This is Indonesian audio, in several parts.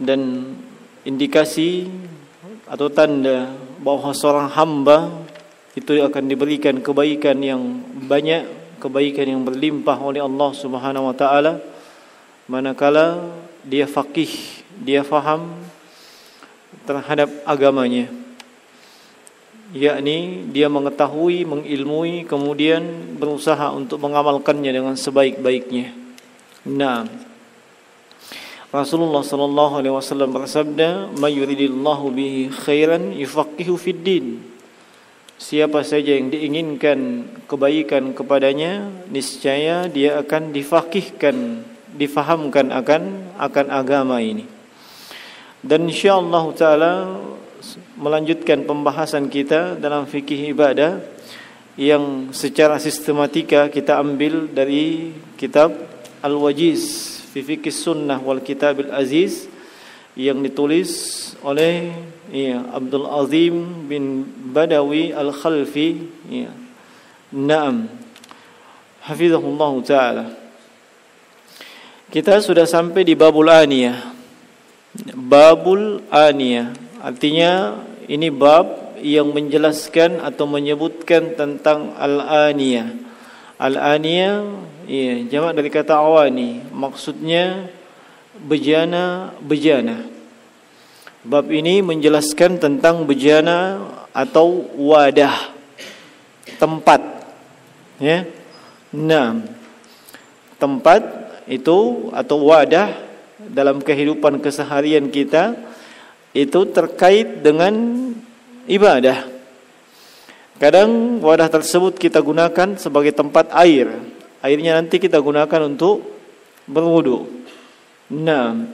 dan indikasi atau tanda bahwa seorang hamba itu akan diberikan kebaikan yang banyak, kebaikan yang berlimpah oleh Allah Subhanahu wa taala manakala dia faqih, dia faham terhadap agamanya. Yakni dia mengetahui, mengilmui kemudian berusaha untuk mengamalkannya dengan sebaik-baiknya. Nah, Rasulullah sallallahu alaihi wasallam bersabda, "May yuridillahu bihi khairan yufaqihu fid din." Siapa saja yang diinginkan kebaikan kepadanya, niscaya dia akan difakihkan, difahamkan akan akan agama ini. Dan insyaallah taala melanjutkan pembahasan kita dalam fikih ibadah yang secara sistematika kita ambil dari kitab Al-Wajiz fi fikih sunnah wal kitabil aziz yang ditulis oleh ya, Abdul Azim bin Badawi Al-Khalfi ya. Naam. Hafizahullah Ta'ala. Kita sudah sampai di Babul Aniyah. Babul Aniyah. Artinya ini bab yang menjelaskan atau menyebutkan tentang Al-Aniyah. Al-Aniyah Iya, jamak dari kata awani. Maksudnya bejana bejana. Bab ini menjelaskan tentang bejana atau wadah tempat. Ya. Nah, tempat itu atau wadah dalam kehidupan keseharian kita itu terkait dengan ibadah. Kadang wadah tersebut kita gunakan sebagai tempat air airnya nanti kita gunakan untuk berwudu. Nah,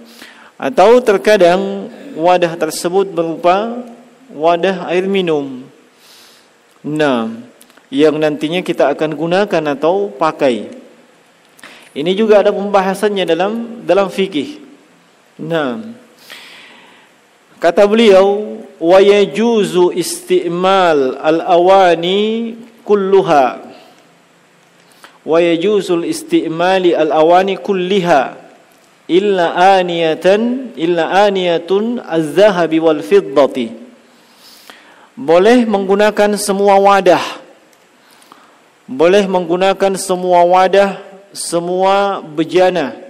atau terkadang wadah tersebut berupa wadah air minum. Nah, yang nantinya kita akan gunakan atau pakai. Ini juga ada pembahasannya dalam dalam fikih. Nah, kata beliau wa istimal al-awani kulluha wa yajusul istimali al-awani kulliha illa aniyatan illa aniyatun az-zahabi wal fiddati boleh menggunakan semua wadah boleh menggunakan semua wadah semua bejana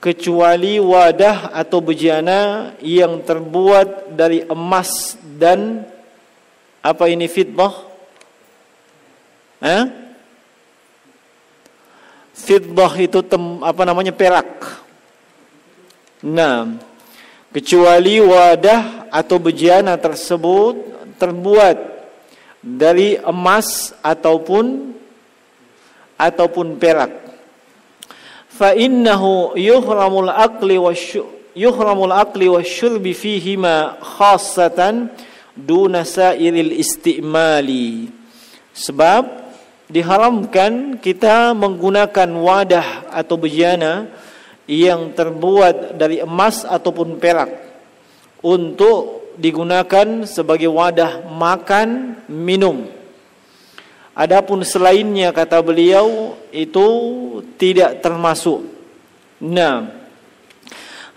kecuali wadah atau bejana yang terbuat dari emas dan apa ini fitbah? Eh? Fiddah itu tem, apa namanya perak. Nah, kecuali wadah atau bejana tersebut terbuat dari emas ataupun ataupun perak. Fa innahu yuhramul aqli yuhramul aqli wasyurbi fihima khassatan duna sairil istimali. Sebab diharamkan kita menggunakan wadah atau bejana yang terbuat dari emas ataupun perak untuk digunakan sebagai wadah makan minum. Adapun selainnya kata beliau itu tidak termasuk. Nah,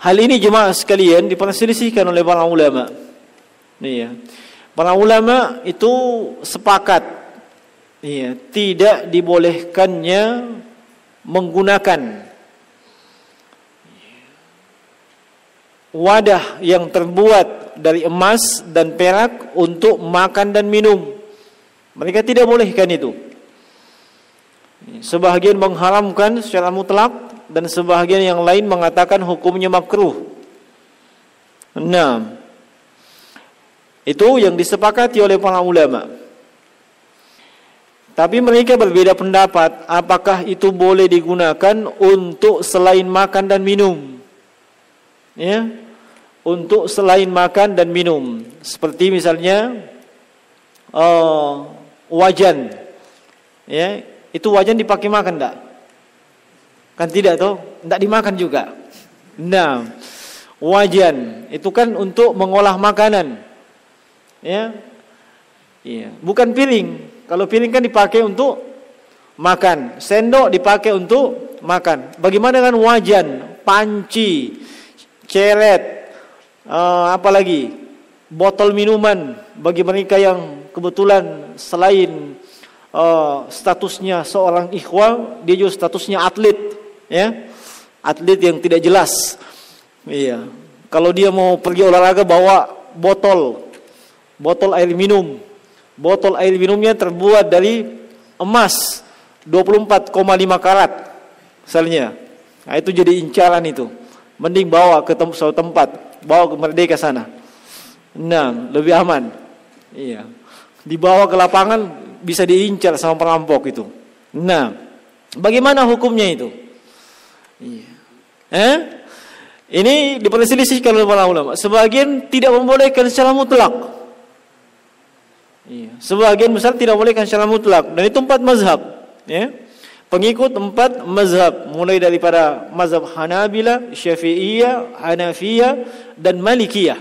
hal ini jemaah sekalian diperselisihkan oleh para ulama. Nih ya. Para ulama itu sepakat Iya, tidak dibolehkannya menggunakan wadah yang terbuat dari emas dan perak untuk makan dan minum. Mereka tidak bolehkan itu. Sebahagian mengharamkan secara mutlak dan sebahagian yang lain mengatakan hukumnya makruh. Nah, itu yang disepakati oleh para ulama. Tapi mereka berbeda pendapat apakah itu boleh digunakan untuk selain makan dan minum. Ya. Untuk selain makan dan minum. Seperti misalnya uh, wajan. Ya, itu wajan dipakai makan enggak? Kan tidak toh? Enggak dimakan juga. Nah, wajan itu kan untuk mengolah makanan. Ya. Iya, bukan piring. Kalau piring kan dipakai untuk makan, sendok dipakai untuk makan. Bagaimana dengan wajan, panci, ceret, uh, apa lagi? Botol minuman bagi mereka yang kebetulan selain uh, statusnya seorang ikhwah, dia juga statusnya atlet, ya. Atlet yang tidak jelas. Iya. Kalau dia mau pergi olahraga bawa botol botol air minum. Botol air minumnya terbuat dari emas 24,5 karat misalnya. Nah, itu jadi incaran itu. Mending bawa ke tem suatu tempat, bawa ke Merdeka sana. Nah, lebih aman. Iya. Dibawa ke lapangan bisa diincar sama perampok itu. Nah, bagaimana hukumnya itu? Iya. Eh? Ini diperselisihkan oleh para ulama. Sebagian tidak membolehkan secara mutlak. Iya. Sebagian besar tidak bolehkan secara mutlak dan itu empat mazhab, ya. Pengikut empat mazhab mulai daripada mazhab Hanabila, Syafi'iyah, Hanafiyah dan Malikiyah.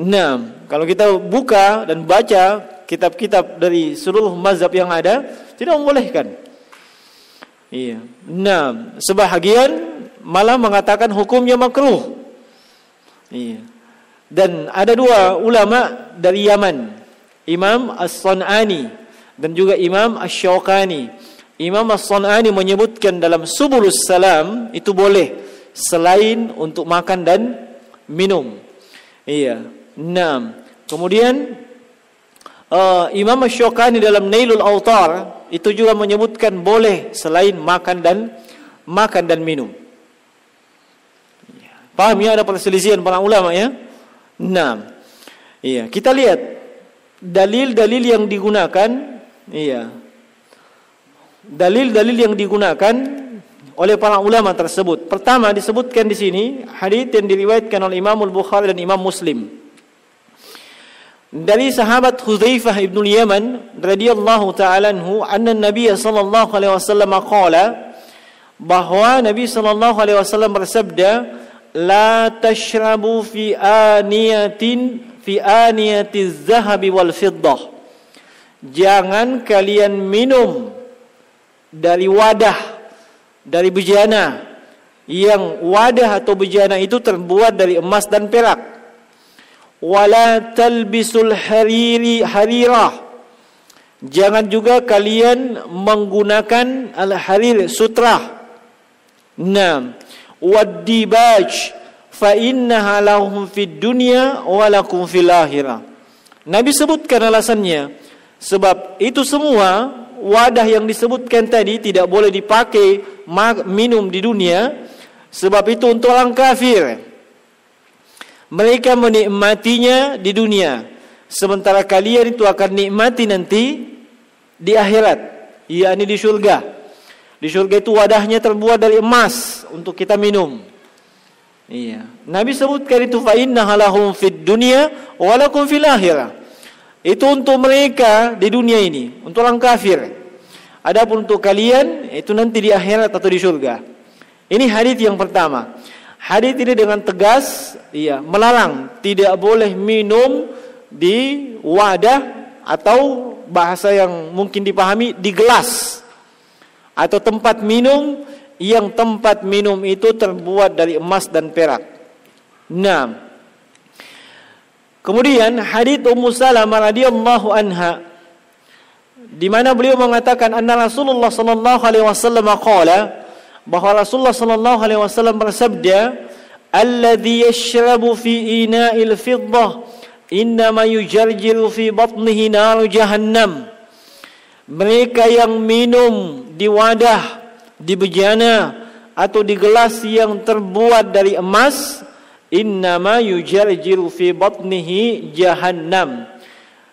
Nah, kalau kita buka dan baca kitab-kitab dari seluruh mazhab yang ada, tidak membolehkan. Iya. Nah, sebahagian malah mengatakan hukumnya makruh. Iya. Dan ada dua ulama dari Yaman Imam As-San'ani dan juga Imam Asy-Syaukani. Imam As-San'ani menyebutkan dalam Subulus Salam itu boleh selain untuk makan dan minum. Iya. Enam. Kemudian uh, Imam Asy-Syaukani dalam Nailul Autar itu juga menyebutkan boleh selain makan dan makan dan minum. Paham ya ada perselisihan para ulama ya? Enam. Iya, kita lihat dalil-dalil yang digunakan iya. Dalil-dalil yang digunakan oleh para ulama tersebut. Pertama disebutkan di sini hadis yang diriwayatkan oleh Imam Al-Bukhari dan Imam Muslim. Dari sahabat Hudzaifah ibn Yaman radhiyallahu taala anhu anna Nabi sallallahu alaihi wasallam qala bahwa Nabi sallallahu alaihi wasallam bersabda la tashrabu fi aniyatin fi aniyatiz zahabi wal fiddah. Jangan kalian minum dari wadah dari bejana yang wadah atau bejana itu terbuat dari emas dan perak. Wala talbisul hariri harirah. Jangan juga kalian menggunakan al-harir sutra. Naam. Wad-dibaj fa innaha lahum fid dunya wa lakum fil akhirah. Nabi sebutkan alasannya sebab itu semua wadah yang disebutkan tadi tidak boleh dipakai minum di dunia sebab itu untuk orang kafir. Mereka menikmatinya di dunia sementara kalian itu akan nikmati nanti di akhirat yakni di surga. Di surga itu wadahnya terbuat dari emas untuk kita minum. Iya. Nabi sebutkan itu fa inna halahum fid dunya wa lakum fil akhirah. Itu untuk mereka di dunia ini, untuk orang kafir. Adapun untuk kalian itu nanti di akhirat atau di surga. Ini hadis yang pertama. Hadis ini dengan tegas iya, melarang tidak boleh minum di wadah atau bahasa yang mungkin dipahami di gelas atau tempat minum yang tempat minum itu terbuat dari emas dan perak. Nah, kemudian hadits Ummu Salamah radhiyallahu anha di mana beliau mengatakan anna Rasulullah sallallahu alaihi wasallam qala bahwa Rasulullah sallallahu alaihi wasallam bersabda alladhi yashrabu fi ina'il fiddah innama yujarjiru fi batnihi nar jahannam mereka yang minum di wadah di bejana atau di gelas yang terbuat dari emas innama yujarjiru fi batnihi jahannam.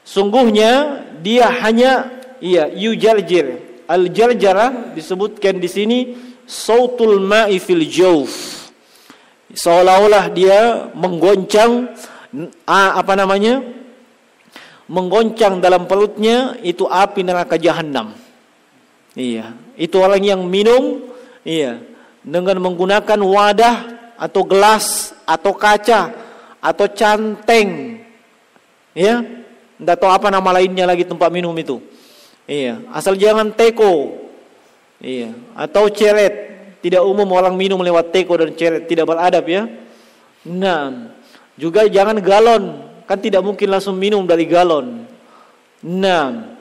Sungguhnya dia hanya iya yujarjir. Al jarjara disebutkan di sini sautul ma'i fil jawf. Seolah-olah dia menggoncang apa namanya? Menggoncang dalam perutnya itu api neraka jahanam iya. Itu orang yang minum iya dengan menggunakan wadah atau gelas atau kaca atau canteng. Ya tidak tahu apa nama lainnya lagi tempat minum itu. Iya. Asal jangan teko. Iya. Atau ceret. Tidak umum orang minum lewat teko dan ceret. Tidak beradab ya. Nah, juga jangan galon, kan tidak mungkin langsung minum dari galon. Nah,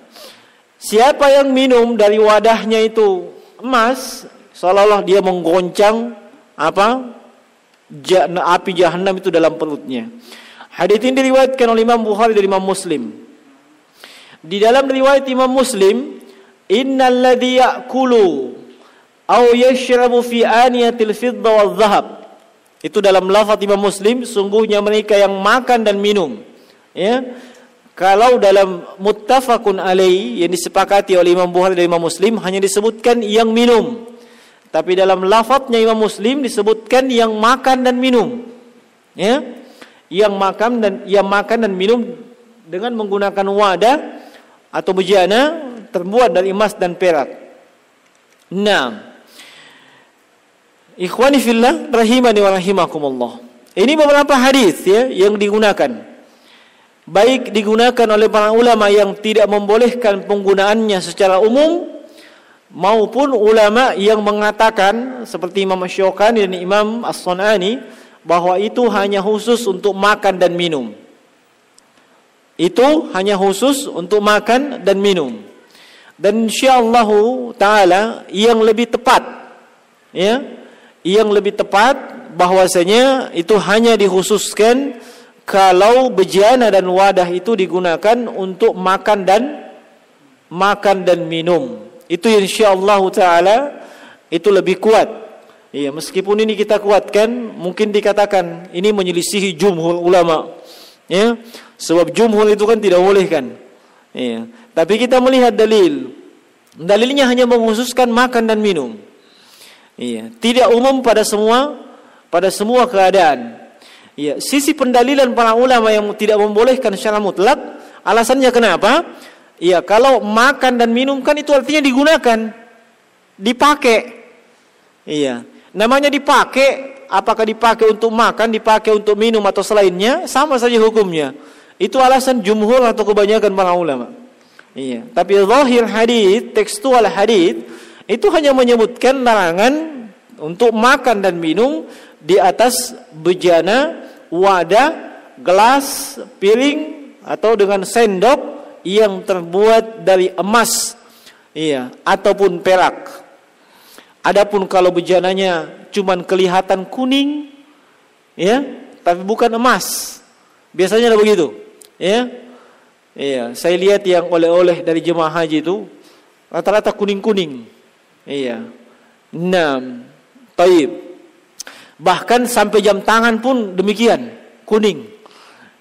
siapa yang minum dari wadahnya itu emas, seolah-olah dia menggoncang apa? api jahanam itu dalam perutnya. Hadis ini diriwayatkan oleh Imam Bukhari dari Imam Muslim. Di dalam riwayat Imam Muslim, innal ladzi ya'kulu aw yashrabu fi aniyatil fidda wal dhahab. Itu dalam lafaz Imam Muslim, sungguhnya mereka yang makan dan minum. Ya. Kalau dalam muttafaqun alaih yang disepakati oleh Imam Bukhari dan Imam Muslim hanya disebutkan yang minum. Tapi dalam lafadznya Imam Muslim disebutkan yang makan dan minum. Ya. Yang makan dan yang makan dan minum dengan menggunakan wadah atau bejana terbuat dari emas dan perak. Nah, Ikhwani fillah rahimani wa rahimakumullah. Ini beberapa hadis ya yang digunakan. Baik digunakan oleh para ulama yang tidak membolehkan penggunaannya secara umum maupun ulama yang mengatakan seperti Imam Syukani dan Imam As-Sunani bahwa itu hanya khusus untuk makan dan minum. Itu hanya khusus untuk makan dan minum. Dan insyaallah taala yang lebih tepat ya, yang lebih tepat bahwasanya itu hanya dikhususkan kalau bejana dan wadah itu digunakan untuk makan dan makan dan minum itu insyaallah taala itu lebih kuat. Iya, meskipun ini kita kuatkan, mungkin dikatakan ini menyelisihi jumhur ulama. Ya, sebab jumhur itu kan tidak boleh kan. Iya. Tapi kita melihat dalil. Dalilnya hanya mengkhususkan makan dan minum. Iya, tidak umum pada semua pada semua keadaan. Iya, sisi pendalilan para ulama yang tidak membolehkan secara mutlak, alasannya kenapa? Iya, kalau makan dan minum kan itu artinya digunakan, dipakai. Iya, namanya dipakai, apakah dipakai untuk makan, dipakai untuk minum atau selainnya, sama saja hukumnya. Itu alasan jumhur atau kebanyakan para ulama. Iya, tapi zahir hadis, tekstual hadis itu hanya menyebutkan larangan untuk makan dan minum di atas bejana, wadah, gelas, piring atau dengan sendok yang terbuat dari emas iya ataupun perak. Adapun kalau bejananya cuman kelihatan kuning ya tapi bukan emas. Biasanya begitu ya iya saya lihat yang oleh-oleh dari jemaah haji itu rata-rata kuning-kuning iya. Enam taib bahkan sampai jam tangan pun demikian kuning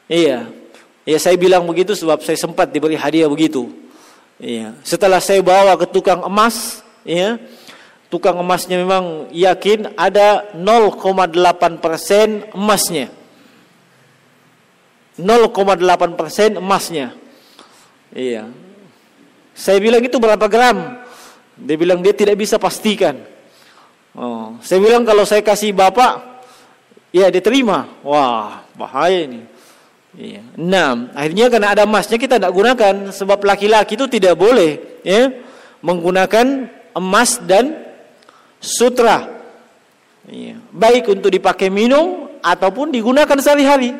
iya Ya saya bilang begitu sebab saya sempat diberi hadiah begitu. Ya. Setelah saya bawa ke tukang emas, ya, tukang emasnya memang yakin ada 0,8 persen emasnya. 0,8 persen emasnya. Iya. Saya bilang itu berapa gram? Dia bilang dia tidak bisa pastikan. Oh, saya bilang kalau saya kasih bapak, ya dia terima. Wah, bahaya ini. Iya. Enam. Akhirnya karena ada emasnya kita tidak gunakan sebab laki-laki itu tidak boleh ya menggunakan emas dan sutra. Iya. Baik untuk dipakai minum ataupun digunakan sehari-hari.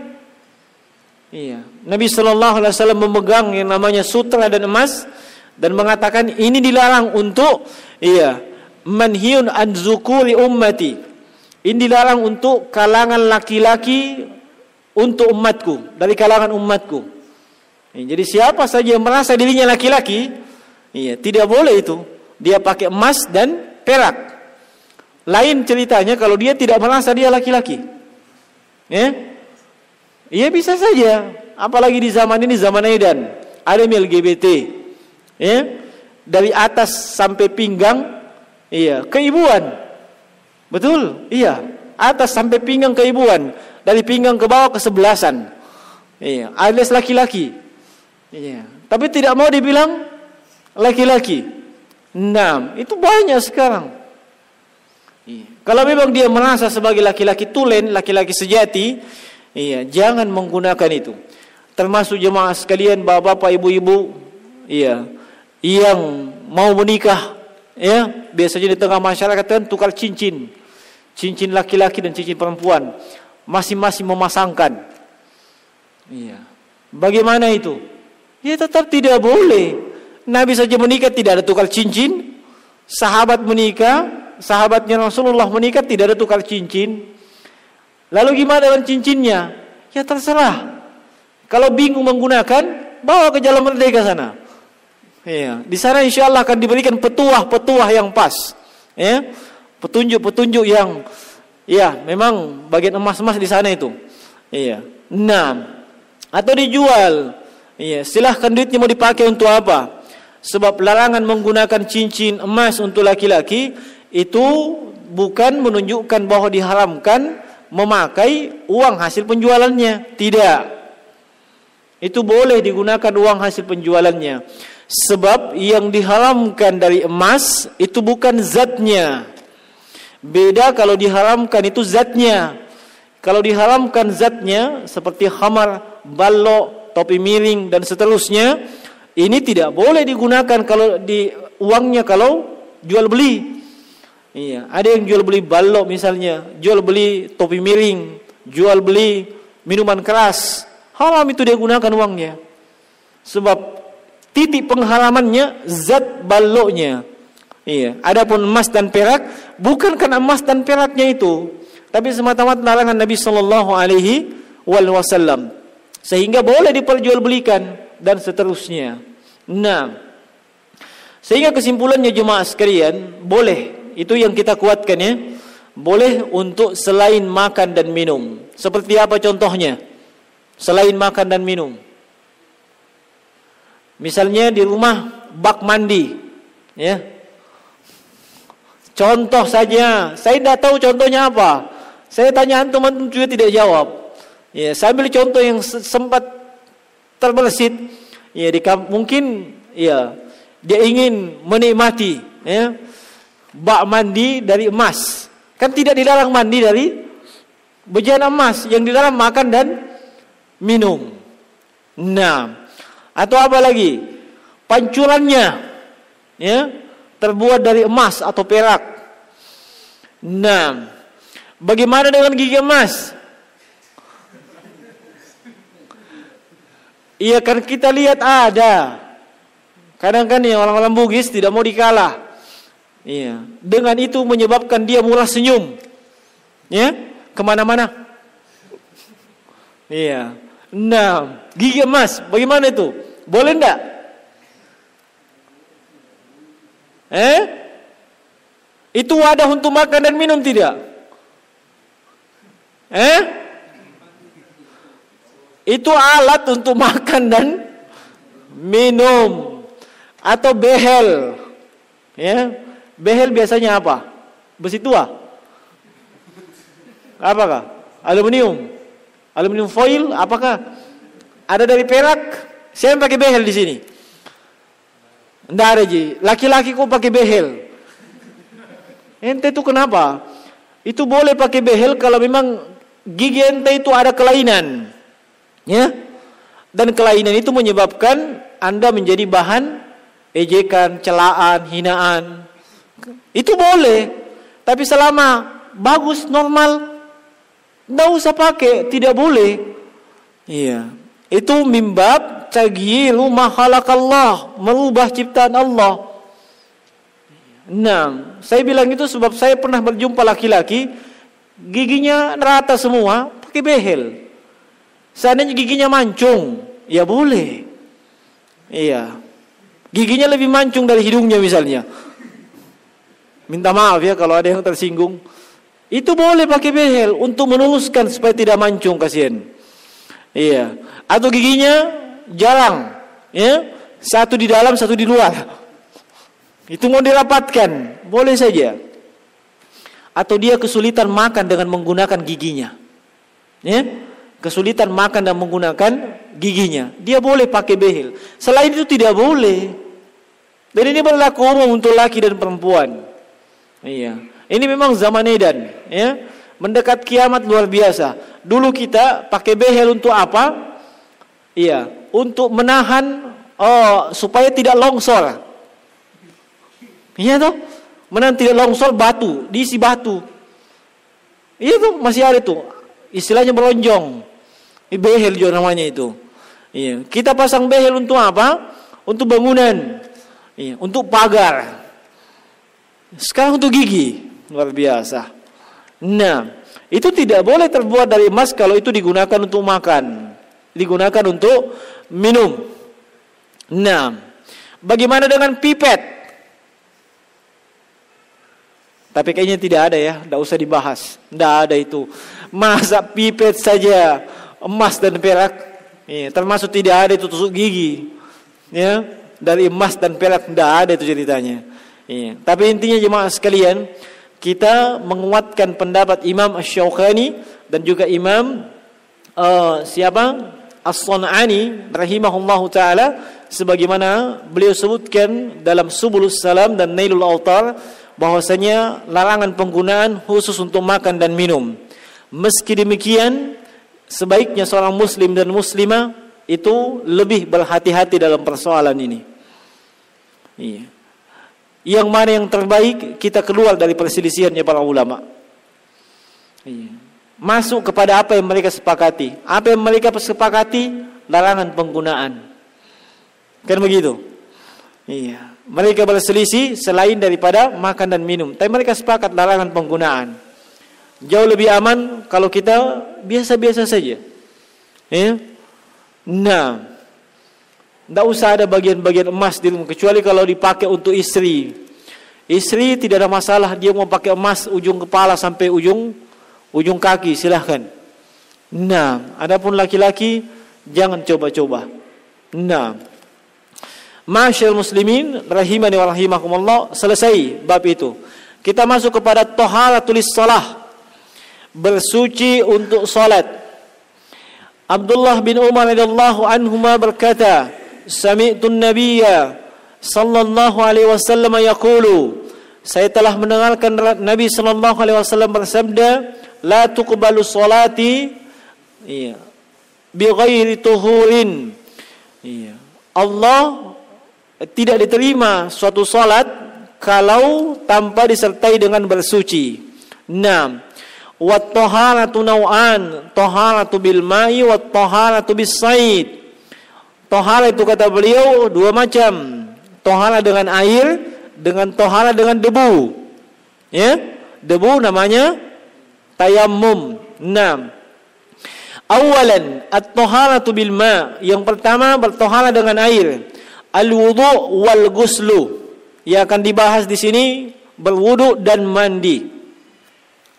Iya. Nabi Shallallahu Alaihi Wasallam memegang yang namanya sutra dan emas dan mengatakan ini dilarang untuk iya manhiun an zukuri ummati. Ini dilarang untuk kalangan laki-laki untuk umatku dari kalangan umatku. Jadi siapa saja yang merasa dirinya laki-laki, iya, tidak boleh itu. Dia pakai emas dan perak. Lain ceritanya kalau dia tidak merasa dia laki-laki. Ya? Iya bisa saja. Apalagi di zaman ini zaman Edan, ada LGBT. Ya? Dari atas sampai pinggang, iya, keibuan. Betul? Iya, atas sampai pinggang keibuan dari pinggang ke bawah ke sebelasan. Iya, alias laki-laki. Iya, tapi tidak mau dibilang laki-laki. Enam, itu banyak sekarang. Iya. Kalau memang dia merasa sebagai laki-laki tulen, laki-laki sejati, iya, jangan menggunakan itu. Termasuk jemaah sekalian, bapak-bapak, ibu-ibu, iya, yang mau menikah, ya, biasanya di tengah masyarakat kan tukar cincin. Cincin laki-laki dan cincin perempuan masing-masing memasangkan. Iya. Bagaimana itu? Ya tetap tidak boleh. Nabi saja menikah tidak ada tukar cincin. Sahabat menikah, sahabatnya Rasulullah menikah tidak ada tukar cincin. Lalu gimana dengan cincinnya? Ya terserah. Kalau bingung menggunakan, bawa ke jalan merdeka sana. Ya, di sana insya Allah akan diberikan petuah-petuah yang pas. Ya, petunjuk-petunjuk yang, ya memang bagian emas-emas di sana itu. Iya. Nah, atau dijual. Iya, silahkan duitnya mau dipakai untuk apa? Sebab larangan menggunakan cincin emas untuk laki-laki itu bukan menunjukkan bahwa diharamkan memakai uang hasil penjualannya. Tidak. Itu boleh digunakan uang hasil penjualannya. Sebab yang diharamkan dari emas itu bukan zatnya. Beda kalau diharamkan itu zatnya. Kalau diharamkan zatnya seperti khamar, balok, topi miring dan seterusnya, ini tidak boleh digunakan kalau di uangnya kalau jual beli. Iya, ada yang jual beli balok misalnya, jual beli topi miring, jual beli minuman keras. Haram itu dia gunakan uangnya. Sebab titik pengharamannya zat baloknya. Iya, adapun emas dan perak bukan karena emas dan peraknya itu, tapi semata-mata larangan Nabi sallallahu alaihi wasallam sehingga boleh diperjualbelikan dan seterusnya. Nah, sehingga kesimpulannya jemaah sekalian, boleh itu yang kita kuatkan ya. Boleh untuk selain makan dan minum. Seperti apa contohnya? Selain makan dan minum. Misalnya di rumah bak mandi, ya. Contoh saja, saya tidak tahu contohnya apa. Saya tanya antum antum juga tidak jawab. Ya, saya ambil contoh yang sempat terbersit. Ya, di mungkin ya dia ingin menikmati ya bak mandi dari emas. Kan tidak dilarang mandi dari bejana emas, yang dilarang makan dan minum. Nah, atau apa lagi? Pancurannya ya terbuat dari emas atau perak. Nah, bagaimana dengan gigi emas? Iya kan kita lihat ada. Kadang kan ya orang-orang Bugis tidak mau dikalah. Iya. Dengan itu menyebabkan dia murah senyum. Ya, ke mana-mana. Iya. Nah, gigi emas, bagaimana itu? Boleh ndak? Eh? Itu wadah untuk makan dan minum tidak? Eh? Itu alat untuk makan dan minum atau behel. Ya. Behel biasanya apa? Besi tua. Apakah? Aluminium. Aluminium foil apakah? Ada dari perak? Saya pakai behel di sini. Tidak ada ji. Laki-laki kok pakai behel? Ente itu kenapa? Itu boleh pakai behel kalau memang gigi ente itu ada kelainan. Ya. Dan kelainan itu menyebabkan Anda menjadi bahan ejekan, celaan, hinaan. Itu boleh. Tapi selama bagus, normal, tidak usah pakai, tidak boleh. Iya. Itu mimbab tagilu mahalakallah, merubah ciptaan Allah. Nah, saya bilang itu sebab saya pernah berjumpa laki-laki giginya rata semua, pakai behel. Seandainya giginya mancung, ya boleh. Iya. Giginya lebih mancung dari hidungnya misalnya. Minta maaf ya kalau ada yang tersinggung. Itu boleh pakai behel untuk menuluskan supaya tidak mancung kasihan. Iya. Atau giginya jarang, ya. Satu di dalam, satu di luar. Itu mau dirapatkan, boleh saja. Atau dia kesulitan makan dengan menggunakan giginya. Ya kesulitan makan dan menggunakan giginya, dia boleh pakai behel. Selain itu tidak boleh. Dan ini berlaku umum untuk laki dan perempuan. Iya. Ini memang zaman edan, ya. Mendekat kiamat luar biasa. Dulu kita pakai behel untuk apa? Iya, untuk menahan oh supaya tidak longsor. Iya toh? Menahan tidak longsor batu, diisi batu. Iya tuh masih ada tuh istilahnya melonjong. Behel juga namanya itu. Iya. Kita pasang behel untuk apa? Untuk bangunan. Iya. Untuk pagar. Sekarang untuk gigi. Luar biasa. Nah, itu tidak boleh terbuat dari emas kalau itu digunakan untuk makan. Digunakan untuk minum. Nah, bagaimana dengan pipet? Tapi kayaknya tidak ada ya, tidak usah dibahas. Tidak ada itu. Masa pipet saja emas dan perak, ya, termasuk tidak ada itu tusuk gigi. Ya, dari emas dan perak tidak ada itu ceritanya. Ya. Tapi intinya jemaah sekalian, kita menguatkan pendapat Imam Ash-Shawqani dan juga Imam uh, siapa? As-Sun'ani rahimahullahu taala sebagaimana beliau sebutkan dalam Subulus Salam dan Nailul Autar bahwasanya larangan penggunaan khusus untuk makan dan minum. Meski demikian, sebaiknya seorang muslim dan muslimah itu lebih berhati-hati dalam persoalan ini. Iya. Yang mana yang terbaik kita keluar dari perselisihannya para ulama. Iya. Masuk kepada apa yang mereka sepakati. Apa yang mereka sepakati larangan penggunaan. Kan begitu? Iya. Mereka berselisih selain daripada makan dan minum. Tapi mereka sepakat larangan penggunaan. Jauh lebih aman kalau kita biasa-biasa saja. Ya. Nah, tidak usah ada bagian-bagian emas di rumah kecuali kalau dipakai untuk istri. Istri tidak ada masalah dia mau pakai emas ujung kepala sampai ujung ujung kaki silahkan. Nah, adapun laki-laki jangan coba-coba. Nah, Masyal muslimin rahimani wa rahimakumullah selesai bab itu. Kita masuk kepada taharatul salah. Bersuci untuk salat. Abdullah bin Umar radhiyallahu anhuma berkata, "Sami'tu an-nabiyya sallallahu alaihi wasallam yaqulu" Saya telah mendengarkan Nabi sallallahu alaihi wasallam bersabda, "La tuqbalu salati" Iya. Bi ghairi tuhurin. Iya. Allah tidak diterima suatu salat kalau tanpa disertai dengan bersuci. Nah, wa taharatu nau'an, taharatu bil ma'i wa taharatu bis said. Tahara itu kata beliau dua macam. Tahara dengan air, dengan tahara dengan debu. Ya, debu namanya tayammum. Nah, awalan at-taharatu bil. Yang pertama bertohara dengan air al-wudu wal guslu. Yang akan dibahas di sini berwudu dan mandi.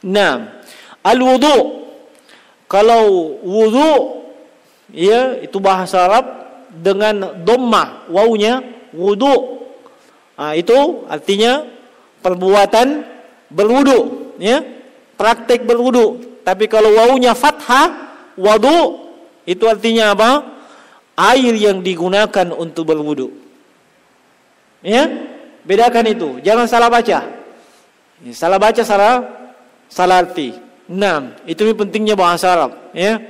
Nah, al-wudu kalau wudu ya itu bahasa Arab dengan dhamma wawunya wudu. Nah, itu artinya perbuatan berwudu ya, praktek berwudu. Tapi kalau wawunya fathah wudu itu artinya apa? air yang digunakan untuk berwudu. Ya, bedakan itu. Jangan salah baca. Ya, salah baca salah salah arti. Enam, itu pentingnya bahasa Arab. Ya,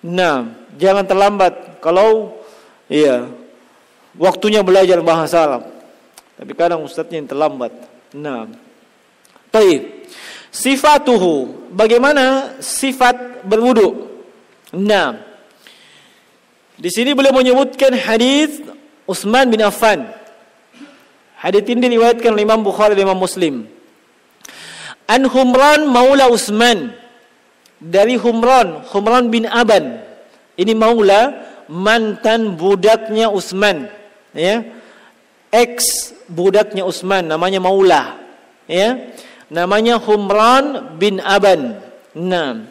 enam, jangan terlambat. Kalau iya waktunya belajar bahasa Arab. Tapi kadang ustadznya yang terlambat. Enam. Taib. Sifatuhu. Bagaimana sifat berwudu? Enam. Di sini beliau menyebutkan hadis Utsman bin Affan. Hadis ini diriwayatkan oleh Imam Bukhari dan Imam Muslim. An Humran Maula Utsman dari Humran, Humran bin Aban. Ini maula mantan budaknya Utsman, ya. Ex budaknya Utsman namanya Maula, ya. Namanya Humran bin Aban. Nah,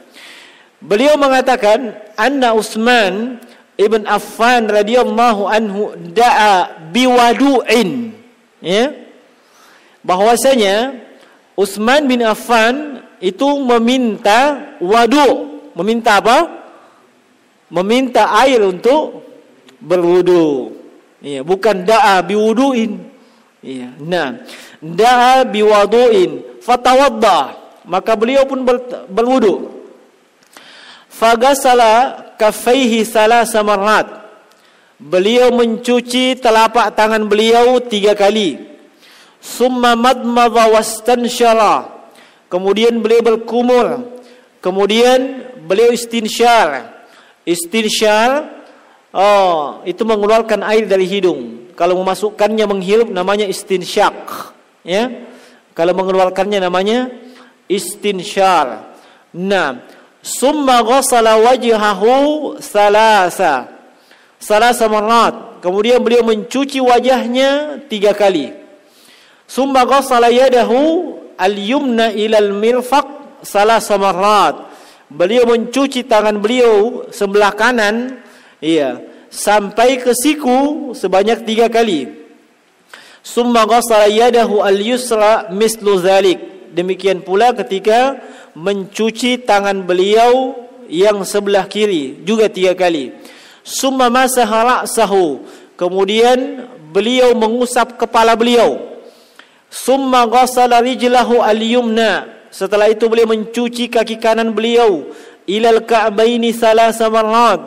beliau mengatakan anna Utsman Ibn Affan radhiyallahu anhu da'a biwadu'in ya bahwasanya Utsman bin Affan itu meminta wadu meminta apa meminta air untuk berwudu ya bukan da'a biwudu'in ya nah da'a biwadu'in fatawadda maka beliau pun berwudu fagasala kafaihi salasa marrat. Beliau mencuci telapak tangan beliau tiga kali. Summa madmadha wastansyara. Kemudian beliau berkumur. Kemudian beliau istinsyar. Istinsyar oh, itu mengeluarkan air dari hidung. Kalau memasukkannya menghirup namanya istinsyak, ya. Kalau mengeluarkannya namanya istinsyar. Nah, summa ghassala wajhahu salasa. Salasa marat. Kemudian beliau mencuci wajahnya tiga kali. Summa ghassala yadahu al-yumna ilal mirfaq salasa marat. Beliau mencuci tangan beliau sebelah kanan, iya, sampai ke siku sebanyak tiga kali. Summa ghassala yadahu al-yusra mislu zalik. Demikian pula ketika mencuci tangan beliau yang sebelah kiri juga tiga kali. Summa masaha ra'sahu. Kemudian beliau mengusap kepala beliau. Summa ghassala rijlahu al-yumna. Setelah itu beliau mencuci kaki kanan beliau ilal ka'baini salasa marrat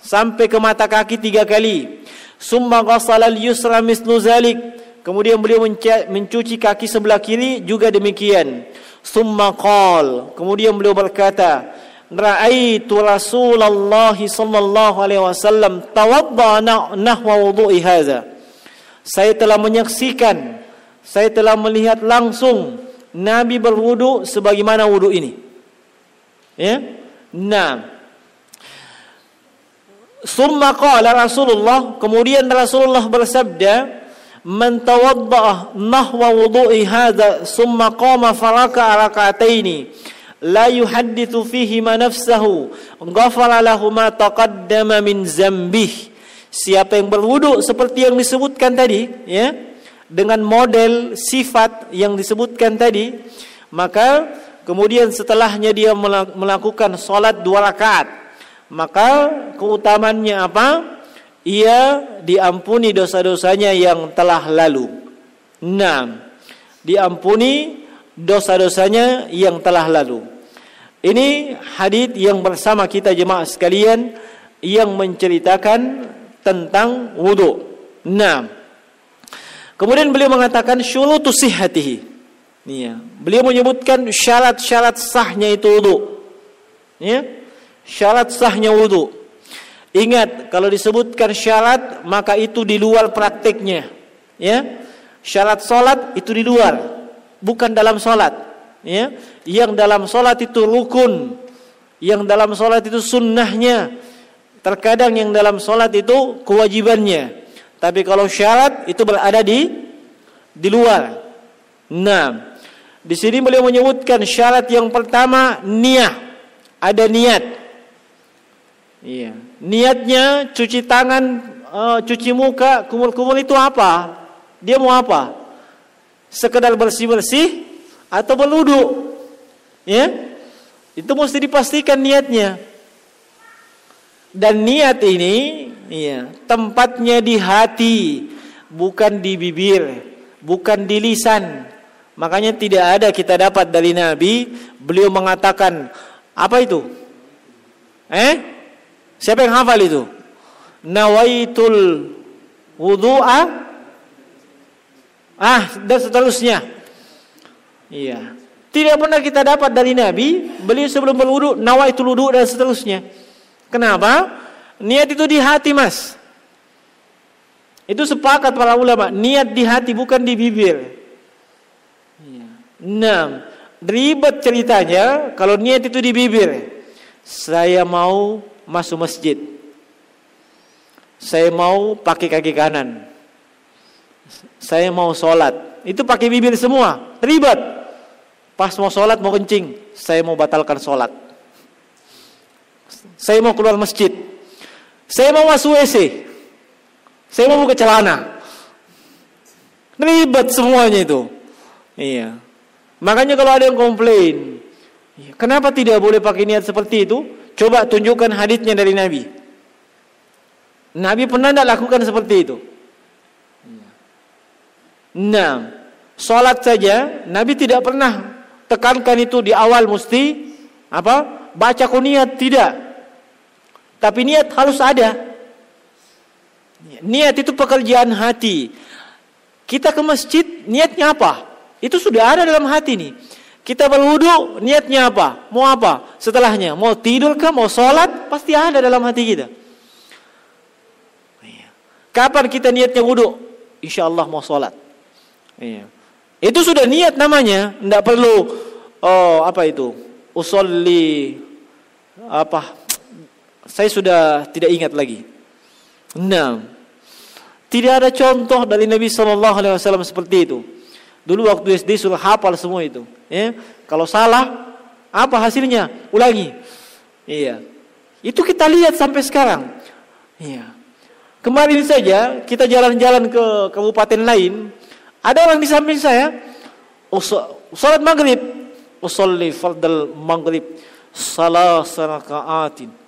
sampai ke mata kaki tiga kali. Summa ghassala al-yusra mislu zalik. Kemudian beliau mencuci kaki sebelah kiri juga demikian. Summa qal. Kemudian beliau berkata, Ra'aitu Rasulullah sallallahu alaihi wasallam tawadda nahwa wudu'i hadza. Saya telah menyaksikan, saya telah melihat langsung Nabi berwudu sebagaimana wudu ini. Ya? Nah. Summa qala Rasulullah, kemudian Rasulullah bersabda, man tawadda'a nahwa wudu'i hadha summa qama faraka raka'ataini la yuhaddithu fihi ma nafsahu ghafara lahu ma taqaddama min zambih siapa yang berwudu seperti yang disebutkan tadi ya dengan model sifat yang disebutkan tadi maka kemudian setelahnya dia melakukan salat dua rakaat maka keutamannya apa ia diampuni dosa-dosanya yang telah lalu. Enam, diampuni dosa-dosanya yang telah lalu. Ini hadis yang bersama kita jemaah sekalian yang menceritakan tentang wudu. Enam. Kemudian beliau mengatakan syurutu sihhatihi. Ya. Beliau menyebutkan syarat-syarat sahnya itu wudu. Ya. Syarat sahnya wudu. Ingat kalau disebutkan syarat maka itu di luar prakteknya. Ya. Syarat solat itu di luar, bukan dalam solat. Ya. Yang dalam solat itu rukun, yang dalam solat itu sunnahnya. Terkadang yang dalam solat itu kewajibannya. Tapi kalau syarat itu berada di di luar. Nah, di sini beliau menyebutkan syarat yang pertama niat. Ada niat. Iya. Niatnya cuci tangan, uh, cuci muka, kumul-kumul itu apa? Dia mau apa? Sekedar bersih-bersih atau berwudu? Ya? Itu mesti dipastikan niatnya. Dan niat ini iya, tempatnya di hati, bukan di bibir, bukan di lisan. Makanya tidak ada kita dapat dari Nabi beliau mengatakan apa itu? Eh? Siapa yang hafal itu? Nawaitul wudu'a ah dan seterusnya. Iya. Tidak pernah kita dapat dari Nabi beliau sebelum berwudu nawaitul wudu dan seterusnya. Kenapa? Niat itu di hati, Mas. Itu sepakat para ulama, niat di hati bukan di bibir. Iya. Nah, ribet ceritanya kalau niat itu di bibir. Saya mau masuk masjid. Saya mau pakai kaki kanan. Saya mau sholat. Itu pakai bibir semua. Ribet. Pas mau sholat, mau kencing. Saya mau batalkan sholat. Saya mau keluar masjid. Saya mau masuk WC. Saya mau buka celana. Ribet semuanya itu. Iya. Makanya kalau ada yang komplain, iya, kenapa tidak boleh pakai niat seperti itu? Coba tunjukkan hadisnya dari Nabi. Nabi pernah tidak lakukan seperti itu? Nah, sholat saja Nabi tidak pernah tekankan itu di awal mesti apa? Baca kuniat tidak. Tapi niat harus ada. Niat itu pekerjaan hati. Kita ke masjid niatnya apa? Itu sudah ada dalam hati nih. Kita berwudu, niatnya apa? Mau apa? Setelahnya, mau tidur kah, mau sholat? Pasti ada dalam hati kita. Iya. Kapan kita niatnya wudu? Insya Allah mau sholat. Iya. Itu sudah niat namanya, tidak perlu oh apa itu? Usolli apa? Saya sudah tidak ingat lagi. Nah, tidak ada contoh dari Nabi Shallallahu Alaihi Wasallam seperti itu. Dulu waktu SD sudah hafal semua itu. Ya. Kalau salah, apa hasilnya? Ulangi. Iya. Itu kita lihat sampai sekarang. Iya. Kemarin saja kita jalan-jalan ke kabupaten lain, ada orang di samping saya, salat maghrib, usolli fardal maghrib, salah rakaatin.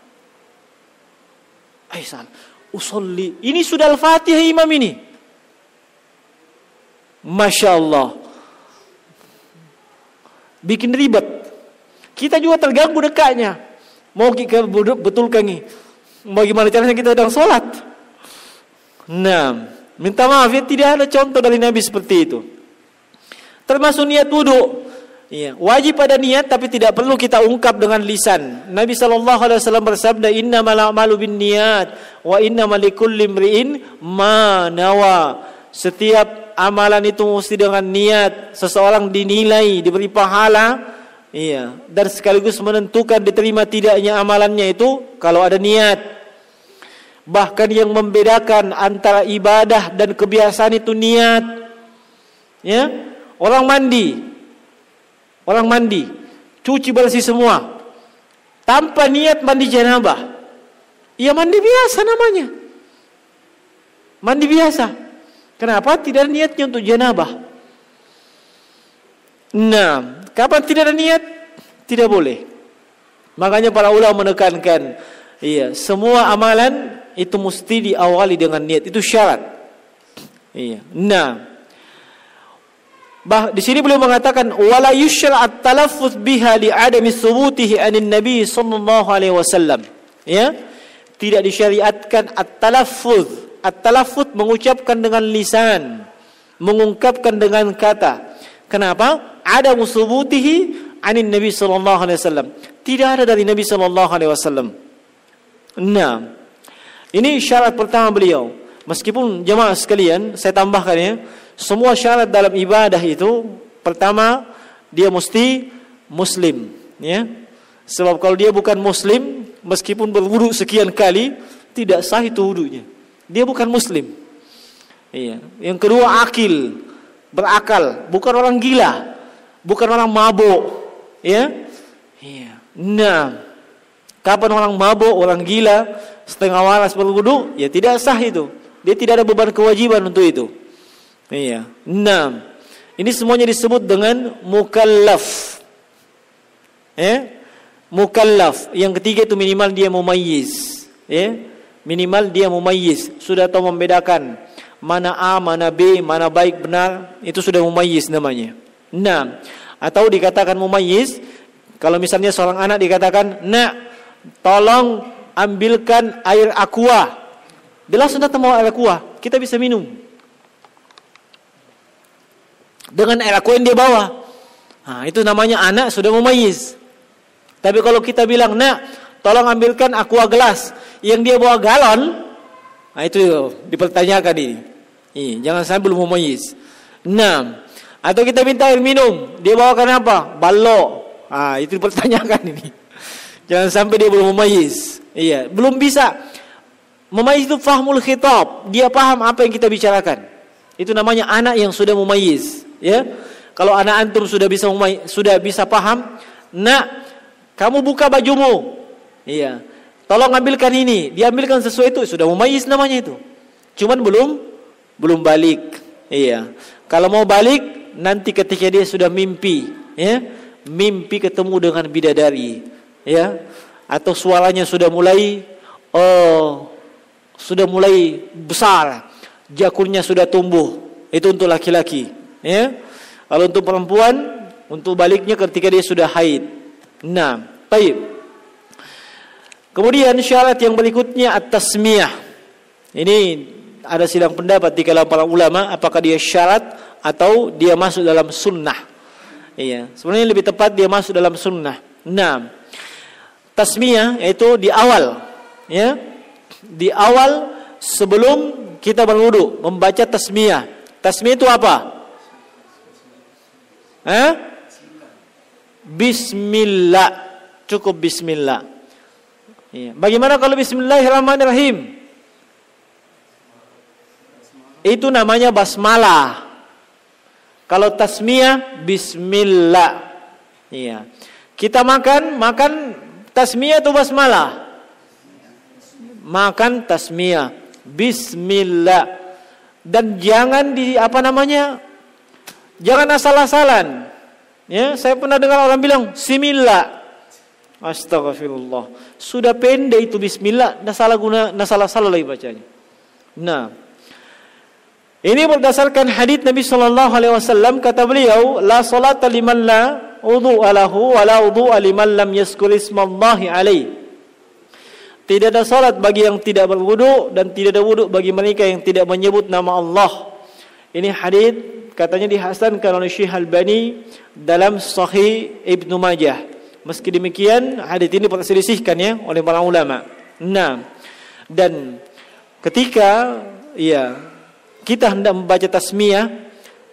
Aisyah, usolli. Ini sudah al-fatihah imam ini. Masya Allah. Bikin ribet. Kita juga terganggu dekatnya. Mau kita betulkan ini. Bagaimana caranya kita sedang sholat. Nah, minta maaf ya tidak ada contoh dari Nabi seperti itu. Termasuk niat wudhu. Iya, wajib pada niat tapi tidak perlu kita ungkap dengan lisan. Nabi sallallahu alaihi wasallam bersabda, "Innamal a'malu binniyat wa innamal likulli imri'in ma nawa." Setiap amalan itu mesti dengan niat. Seseorang dinilai, diberi pahala, iya, dan sekaligus menentukan diterima tidaknya amalannya itu kalau ada niat. Bahkan yang membedakan antara ibadah dan kebiasaan itu niat. Ya, orang mandi, orang mandi, cuci bersih semua, tanpa niat mandi janabah. Ya mandi biasa namanya. Mandi biasa. Kenapa? Tidak ada niatnya untuk janabah. Nah, kapan tidak ada niat? Tidak boleh. Makanya para ulama menekankan, iya, semua amalan itu mesti diawali dengan niat. Itu syarat. Iya. Nah, bah, di sini beliau mengatakan wala at-talaffuz biha li adami thubutihi anin nabi sallallahu alaihi wasallam. Ya. Tidak disyariatkan at-talaffuz At-talaffuz mengucapkan dengan lisan, mengungkapkan dengan kata. Kenapa? Ada musubutihi anin Nabi sallallahu alaihi wasallam. Tidak ada dari Nabi sallallahu alaihi wasallam. Nah, ini syarat pertama beliau. Meskipun jemaah sekalian, saya tambahkan ya, semua syarat dalam ibadah itu pertama dia mesti muslim, ya. Sebab kalau dia bukan muslim, meskipun berwudu sekian kali, tidak sah itu wudunya. Dia bukan muslim. Iya. Yang kedua akil, berakal, bukan orang gila, bukan orang mabuk, ya. Iya. Nah, kapan orang mabuk, orang gila, setengah waras berwudu, ya tidak sah itu. Dia tidak ada beban kewajiban untuk itu. Iya. Nah, ini semuanya disebut dengan mukallaf. Ya. Mukallaf. Yang ketiga itu minimal dia mumayyiz. Ya minimal dia mumayyiz sudah tahu membedakan mana A mana B mana baik benar itu sudah mumayyiz namanya nah atau dikatakan mumayyiz kalau misalnya seorang anak dikatakan nak tolong ambilkan air aqua jelas sudah temu air aqua kita bisa minum dengan yang dia bawa nah, itu namanya anak sudah mumayyiz tapi kalau kita bilang nak tolong ambilkan aqua gelas yang dia bawa galon, nah itu dipertanyakan ini. Iya, jangan sampai belum memayis. Enam. Atau kita minta air minum, dia bawakan apa? Balok. Itu dipertanyakan ini. Jangan sampai dia belum memayis. Iya, belum bisa. Memayis itu fahmul khitab. Dia paham apa yang kita bicarakan. Itu namanya anak yang sudah memayis. Ya, kalau anak antum sudah bisa memayis, sudah bisa paham, nak, kamu buka bajumu. Iya, Tolong ambilkan ini. Diambilkan sesuai itu sudah mumayyiz namanya itu. Cuman belum belum balik. Iya. Kalau mau balik nanti ketika dia sudah mimpi, ya. Mimpi ketemu dengan bidadari, ya. Atau suaranya sudah mulai oh sudah mulai besar, jakurnya sudah tumbuh. Itu untuk laki-laki, ya. Kalau untuk perempuan, untuk baliknya ketika dia sudah haid. Nah, baik. Kemudian syarat yang berikutnya at-tasmiyah. Ini ada sidang pendapat di kalangan para ulama apakah dia syarat atau dia masuk dalam sunnah. Iya, sebenarnya lebih tepat dia masuk dalam sunnah. Nah, tasmiyah yaitu di awal, ya, di awal sebelum kita berwudu membaca tasmiyah. Tasmiyah itu apa? Eh? Bismillah. Cukup bismillah. Iya. Bagaimana kalau bismillahirrahmanirrahim? Itu namanya basmalah. Kalau tasmiyah bismillah. Iya. Kita makan, makan tasmiyah atau basmalah? Makan tasmiyah. Bismillah. Dan jangan di apa namanya? Jangan asal-asalan. Ya, saya pernah dengar orang bilang similla. Astagfirullah. Sudah pendek itu bismillah, dah salah guna, dah salah lagi bacanya. Nah, ini berdasarkan hadis Nabi sallallahu alaihi wasallam kata beliau, la salata liman la wudu alahu wa la wudu liman lam yazkur ismallahi alaihi. Tidak ada salat bagi yang tidak berwudu dan tidak ada wudu bagi mereka yang tidak menyebut nama Allah. Ini hadis katanya dihasankan oleh Syekh Al-Bani dalam Sahih Ibnu Majah. Meski demikian hadis ini perselisihkan ya oleh para ulama. Nah, dan ketika ya kita hendak membaca tasmiyah,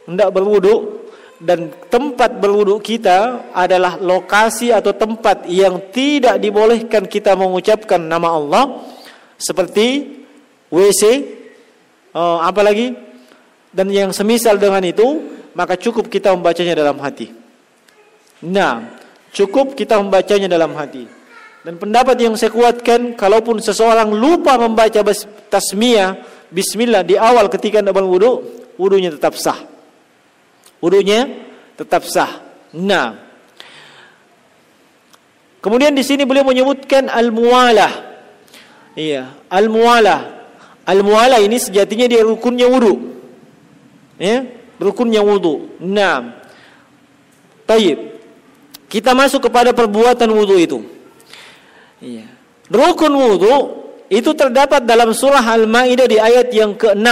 hendak berwudu dan tempat berwudu kita adalah lokasi atau tempat yang tidak dibolehkan kita mengucapkan nama Allah seperti WC uh, eh, dan yang semisal dengan itu maka cukup kita membacanya dalam hati. Nah, cukup kita membacanya dalam hati. Dan pendapat yang saya kuatkan kalaupun seseorang lupa membaca tasmiyah bismillah di awal ketika hendak berwudu, wudunya tetap sah. Wudunya tetap sah. Nah. Kemudian di sini beliau menyebutkan al-muwalah. Iya, al-muwalah. Al-muwalah ini sejatinya dia rukunnya wudu. Ya, rukunnya wudu. Nah. Taib. Kita masuk kepada perbuatan wudu itu. Iya. Rukun wudu itu terdapat dalam surah Al-Maidah di ayat yang ke-6.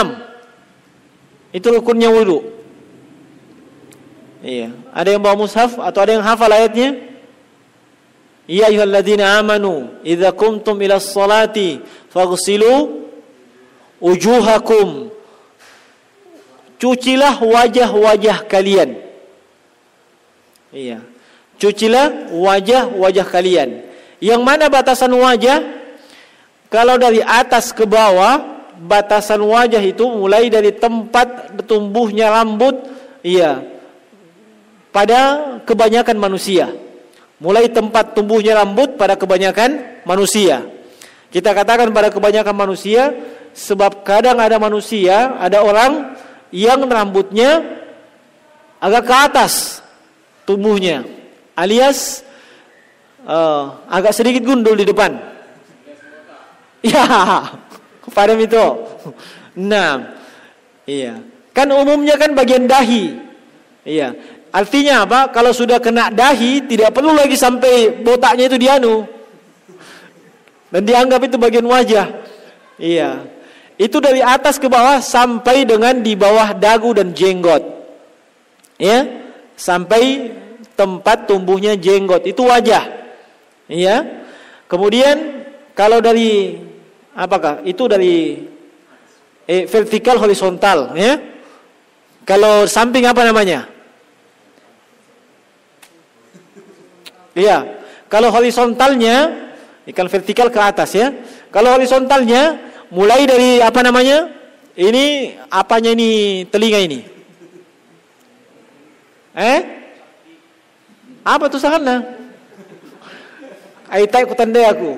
Itu rukunnya wudu. Iya, ada yang bawa mushaf atau ada yang hafal ayatnya? Ya ayyuhalladzina amanu idza qumtum ila sholati faghsilu wujuhakum. Cucilah wajah-wajah kalian. Iya. Cucilah wajah-wajah kalian. Yang mana batasan wajah? Kalau dari atas ke bawah, batasan wajah itu mulai dari tempat tumbuhnya rambut, iya, pada kebanyakan manusia. Mulai tempat tumbuhnya rambut pada kebanyakan manusia. Kita katakan pada kebanyakan manusia, sebab kadang ada manusia, ada orang yang rambutnya agak ke atas tubuhnya, alias uh, agak sedikit gundul di depan. Ya, kepada itu. Nah, iya. Kan umumnya kan bagian dahi. Iya. Artinya apa? Kalau sudah kena dahi, tidak perlu lagi sampai botaknya itu dianu. Dan dianggap itu bagian wajah. Iya. Itu dari atas ke bawah sampai dengan di bawah dagu dan jenggot. Ya. Sampai tempat tumbuhnya jenggot. Itu wajah. Iya. Kemudian kalau dari apakah? Itu dari eh, vertikal horizontal, ya. Kalau samping apa namanya? Iya. Kalau horizontalnya, ikan vertikal ke atas ya. Kalau horizontalnya mulai dari apa namanya? Ini apanya ini telinga ini? Eh? Apa tuh sana? Aitai kutandai aku.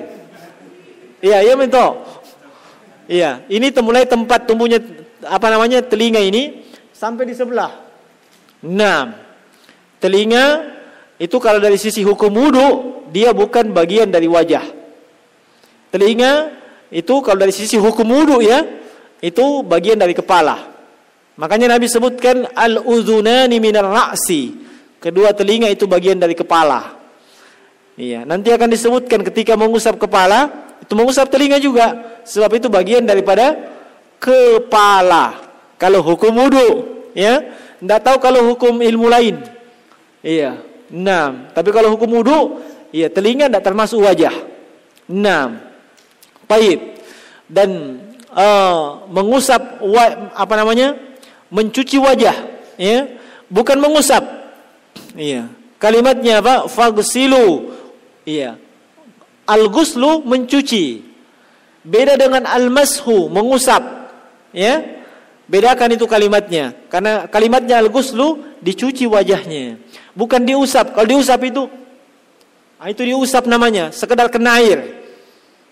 Iya, iya minta. Iya, ini mulai tempat tumbuhnya apa namanya telinga ini sampai di sebelah. Nah, telinga itu kalau dari sisi hukum wudhu dia bukan bagian dari wajah. Telinga itu kalau dari sisi hukum wudhu ya itu bagian dari kepala. Makanya Nabi sebutkan al uzunani minar ra'si. Kedua telinga itu bagian dari kepala. Iya, nanti akan disebutkan ketika mengusap kepala itu mengusap telinga juga sebab itu bagian daripada kepala. Kalau hukum wudu, ya. Tidak tahu kalau hukum ilmu lain. Iya. Enam. Tapi kalau hukum wudu, iya telinga tidak termasuk wajah. Enam. Baik. Dan uh, mengusap wa, apa namanya? Mencuci wajah, ya. Bukan mengusap. Iya. Kalimatnya apa? Fagsilu. Iya. Al-ghuslu mencuci. Beda dengan al-mashu mengusap. Ya. Bedakan itu kalimatnya. Karena kalimatnya al-ghuslu dicuci wajahnya. Bukan diusap. Kalau diusap itu ah, itu diusap namanya, sekedar kena air.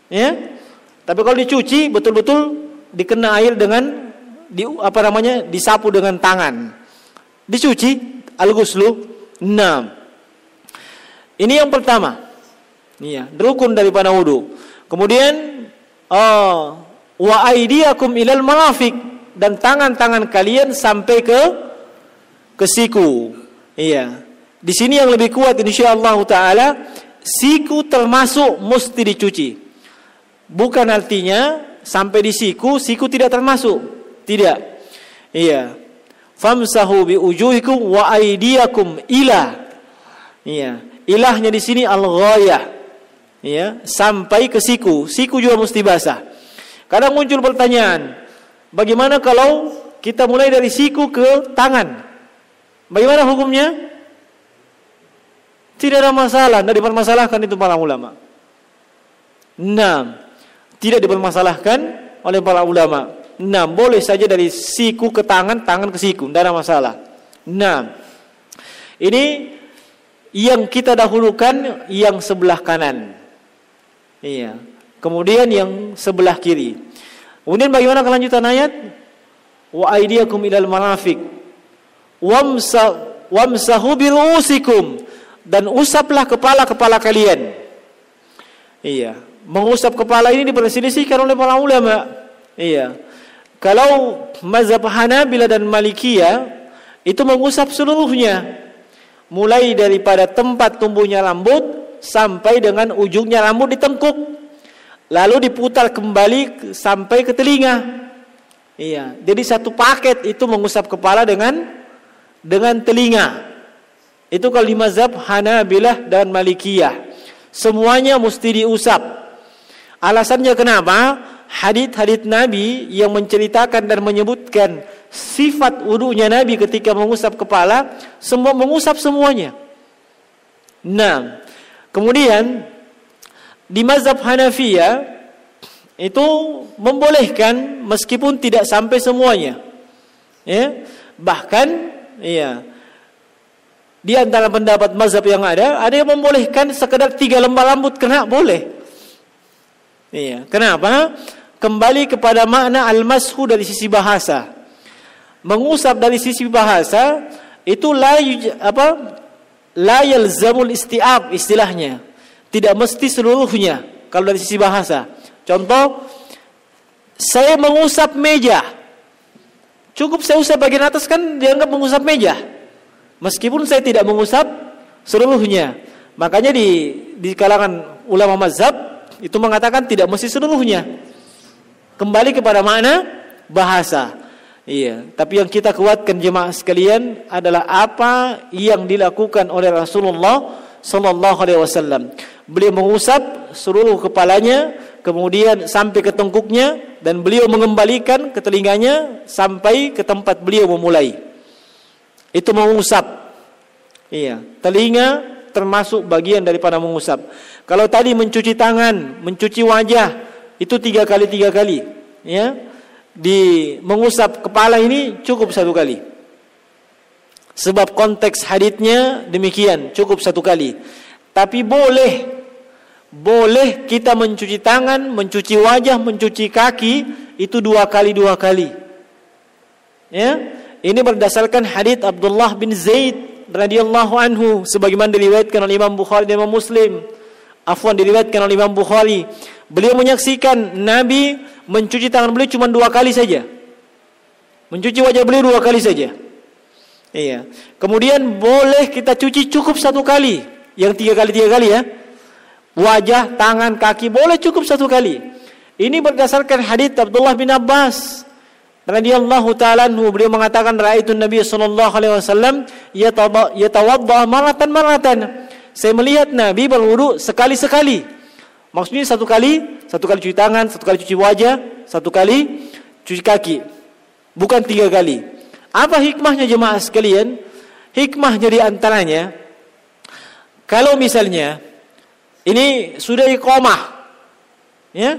Ya. Tapi kalau dicuci betul-betul dikena air dengan di apa namanya? disapu dengan tangan. Dicuci al-ghuslu. Nah. Ini yang pertama. Iya, rukun daripada wudu. Kemudian oh, wa aidiakum ilal marafiq dan tangan-tangan kalian sampai ke ke siku. Iya. Di sini yang lebih kuat insyaallah taala siku termasuk mesti dicuci. Bukan artinya sampai di siku siku tidak termasuk. Tidak. Iya. Famsahu bi ujuhikum wa aidiakum ila. Iya. Ilahnya di sini al-ghayah ya sampai ke siku siku juga mesti basah kadang muncul pertanyaan bagaimana kalau kita mulai dari siku ke tangan bagaimana hukumnya tidak ada masalah tidak dipermasalahkan itu para ulama. Enam. Tidak dipermasalahkan oleh para ulama. Enam. Boleh saja dari siku ke tangan tangan ke siku. Tidak ada masalah. Enam. Ini yang kita dahulukan yang sebelah kanan. Iya. Kemudian yang sebelah kiri. Kemudian bagaimana kelanjutan ayat? Wa aydiyakum ilal marafiq. Wamsa wamsahu birusikum dan usaplah kepala-kepala kalian. Iya. Mengusap kepala ini diperselisihkan oleh para ulama. Iya. Kalau mazhab Hanabila dan Malikiyah itu mengusap seluruhnya. Mulai daripada tempat tumbuhnya rambut sampai dengan ujungnya rambut ditengkuk. Lalu diputar kembali sampai ke telinga. Iya, jadi satu paket itu mengusap kepala dengan dengan telinga. Itu kalau di mazhab Hanabilah dan Malikiyah. Semuanya mesti diusap. Alasannya kenapa? Hadith-hadith Nabi yang menceritakan dan menyebutkan sifat wudhunya Nabi ketika mengusap kepala, semua mengusap semuanya. Nah, Kemudian di mazhab Hanafiya itu membolehkan meskipun tidak sampai semuanya. Ya. Bahkan ya di antara pendapat mazhab yang ada, ada yang membolehkan sekedar tiga lembar rambut kena boleh. Iya. Kenapa? Kembali kepada makna al-mashu dari sisi bahasa. Mengusap dari sisi bahasa itu la apa la yalzamul isti'ab istilahnya. Tidak mesti seluruhnya kalau dari sisi bahasa. Contoh saya mengusap meja. Cukup saya usap bagian atas kan dianggap mengusap meja. Meskipun saya tidak mengusap seluruhnya. Makanya di di kalangan ulama mazhab itu mengatakan tidak mesti seluruhnya. Kembali kepada mana bahasa. Iya, tapi yang kita kuatkan jemaah sekalian adalah apa yang dilakukan oleh Rasulullah sallallahu alaihi wasallam. Beliau mengusap seluruh kepalanya, kemudian sampai ke tengkuknya dan beliau mengembalikan ke telinganya sampai ke tempat beliau memulai. Itu mengusap. Iya, telinga termasuk bagian daripada mengusap. Kalau tadi mencuci tangan, mencuci wajah, itu tiga kali tiga kali. Ya, di mengusap kepala ini cukup satu kali. Sebab konteks haditnya demikian, cukup satu kali. Tapi boleh boleh kita mencuci tangan, mencuci wajah, mencuci kaki itu dua kali dua kali. Ya, ini berdasarkan hadits Abdullah bin Zaid radhiyallahu anhu sebagaimana diriwayatkan oleh Imam Bukhari dan Imam Muslim. Afwan diriwayatkan oleh Imam Bukhari. Beliau menyaksikan Nabi mencuci tangan beliau cuma dua kali saja. Mencuci wajah beliau dua kali saja. Iya. Kemudian boleh kita cuci cukup satu kali. Yang tiga kali tiga kali ya. Wajah, tangan, kaki boleh cukup satu kali. Ini berdasarkan hadits Abdullah bin Abbas. Radhiyallahu taala anhu beliau mengatakan raaitu Nabi sallallahu alaihi wasallam yatawadda maratan maratan. Saya melihat Nabi berwudu sekali-sekali. Maksudnya satu kali, satu kali cuci tangan, satu kali cuci wajah, satu kali cuci kaki. Bukan tiga kali. Apa hikmahnya jemaah sekalian? Hikmahnya di antaranya kalau misalnya ini sudah iqamah ya,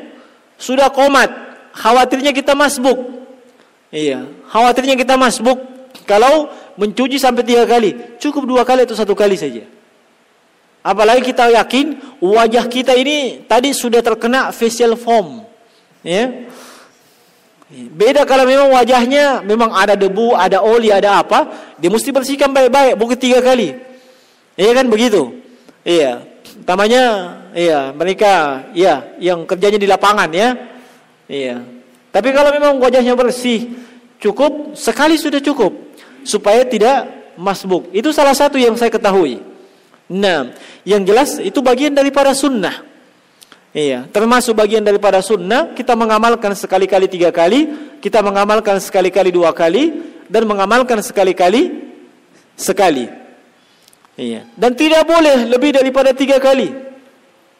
sudah komat, khawatirnya kita masbuk. Iya, khawatirnya kita masbuk kalau mencuci sampai tiga kali, cukup dua kali atau satu kali saja. Apalagi kita yakin wajah kita ini tadi sudah terkena facial foam, ya. Beda kalau memang wajahnya memang ada debu, ada oli, ada apa, dia mesti bersihkan baik-baik, bukan tiga kali. Iya kan begitu? Iya. Tamanya, iya mereka, iya yang kerjanya di lapangan ya, iya tapi kalau memang wajahnya bersih, cukup sekali sudah cukup supaya tidak masbuk. Itu salah satu yang saya ketahui. Nah, yang jelas itu bagian daripada sunnah. Iya, termasuk bagian daripada sunnah kita mengamalkan sekali-kali tiga kali, kita mengamalkan sekali-kali dua kali, dan mengamalkan sekali-kali sekali. Iya, dan tidak boleh lebih daripada tiga kali.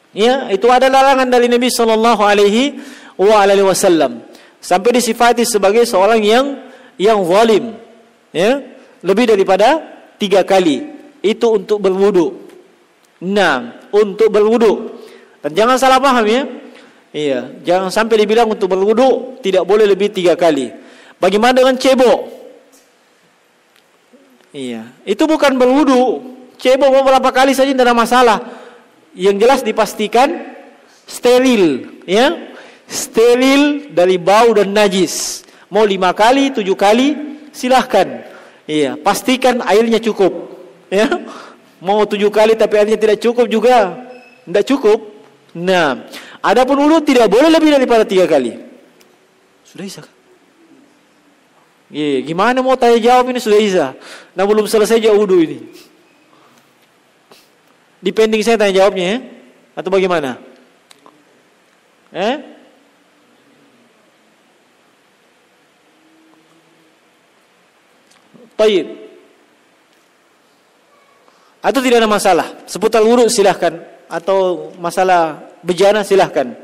Ya, itu ada larangan dari Nabi Shallallahu Alaihi Wasallam sampai disifati sebagai seorang yang yang zalim ya. Lebih daripada tiga kali. Itu untuk berwudu nah untuk berwudu dan jangan salah paham ya. Iya jangan sampai dibilang untuk berwudu tidak boleh lebih tiga kali. Bagaimana dengan cebok? Iya itu bukan berwudu cebok beberapa kali saja tidak ada masalah. Yang jelas dipastikan steril ya steril dari bau dan najis. Mau lima kali, tujuh kali, silahkan. Iya, pastikan airnya cukup. Ya, mau tujuh kali tapi airnya tidak cukup juga, tidak cukup. Nah, ada pun ulu tidak boleh lebih daripada tiga kali. Sudah isa. Iya, gimana mau tanya jawab ini sudah isa. Nah belum selesai jauh wudhu ini. Depending saya tanya jawabnya ya, atau bagaimana? Eh? Taib. Atau tidak ada masalah. Seputar wudhu silahkan. Atau masalah bejana silahkan.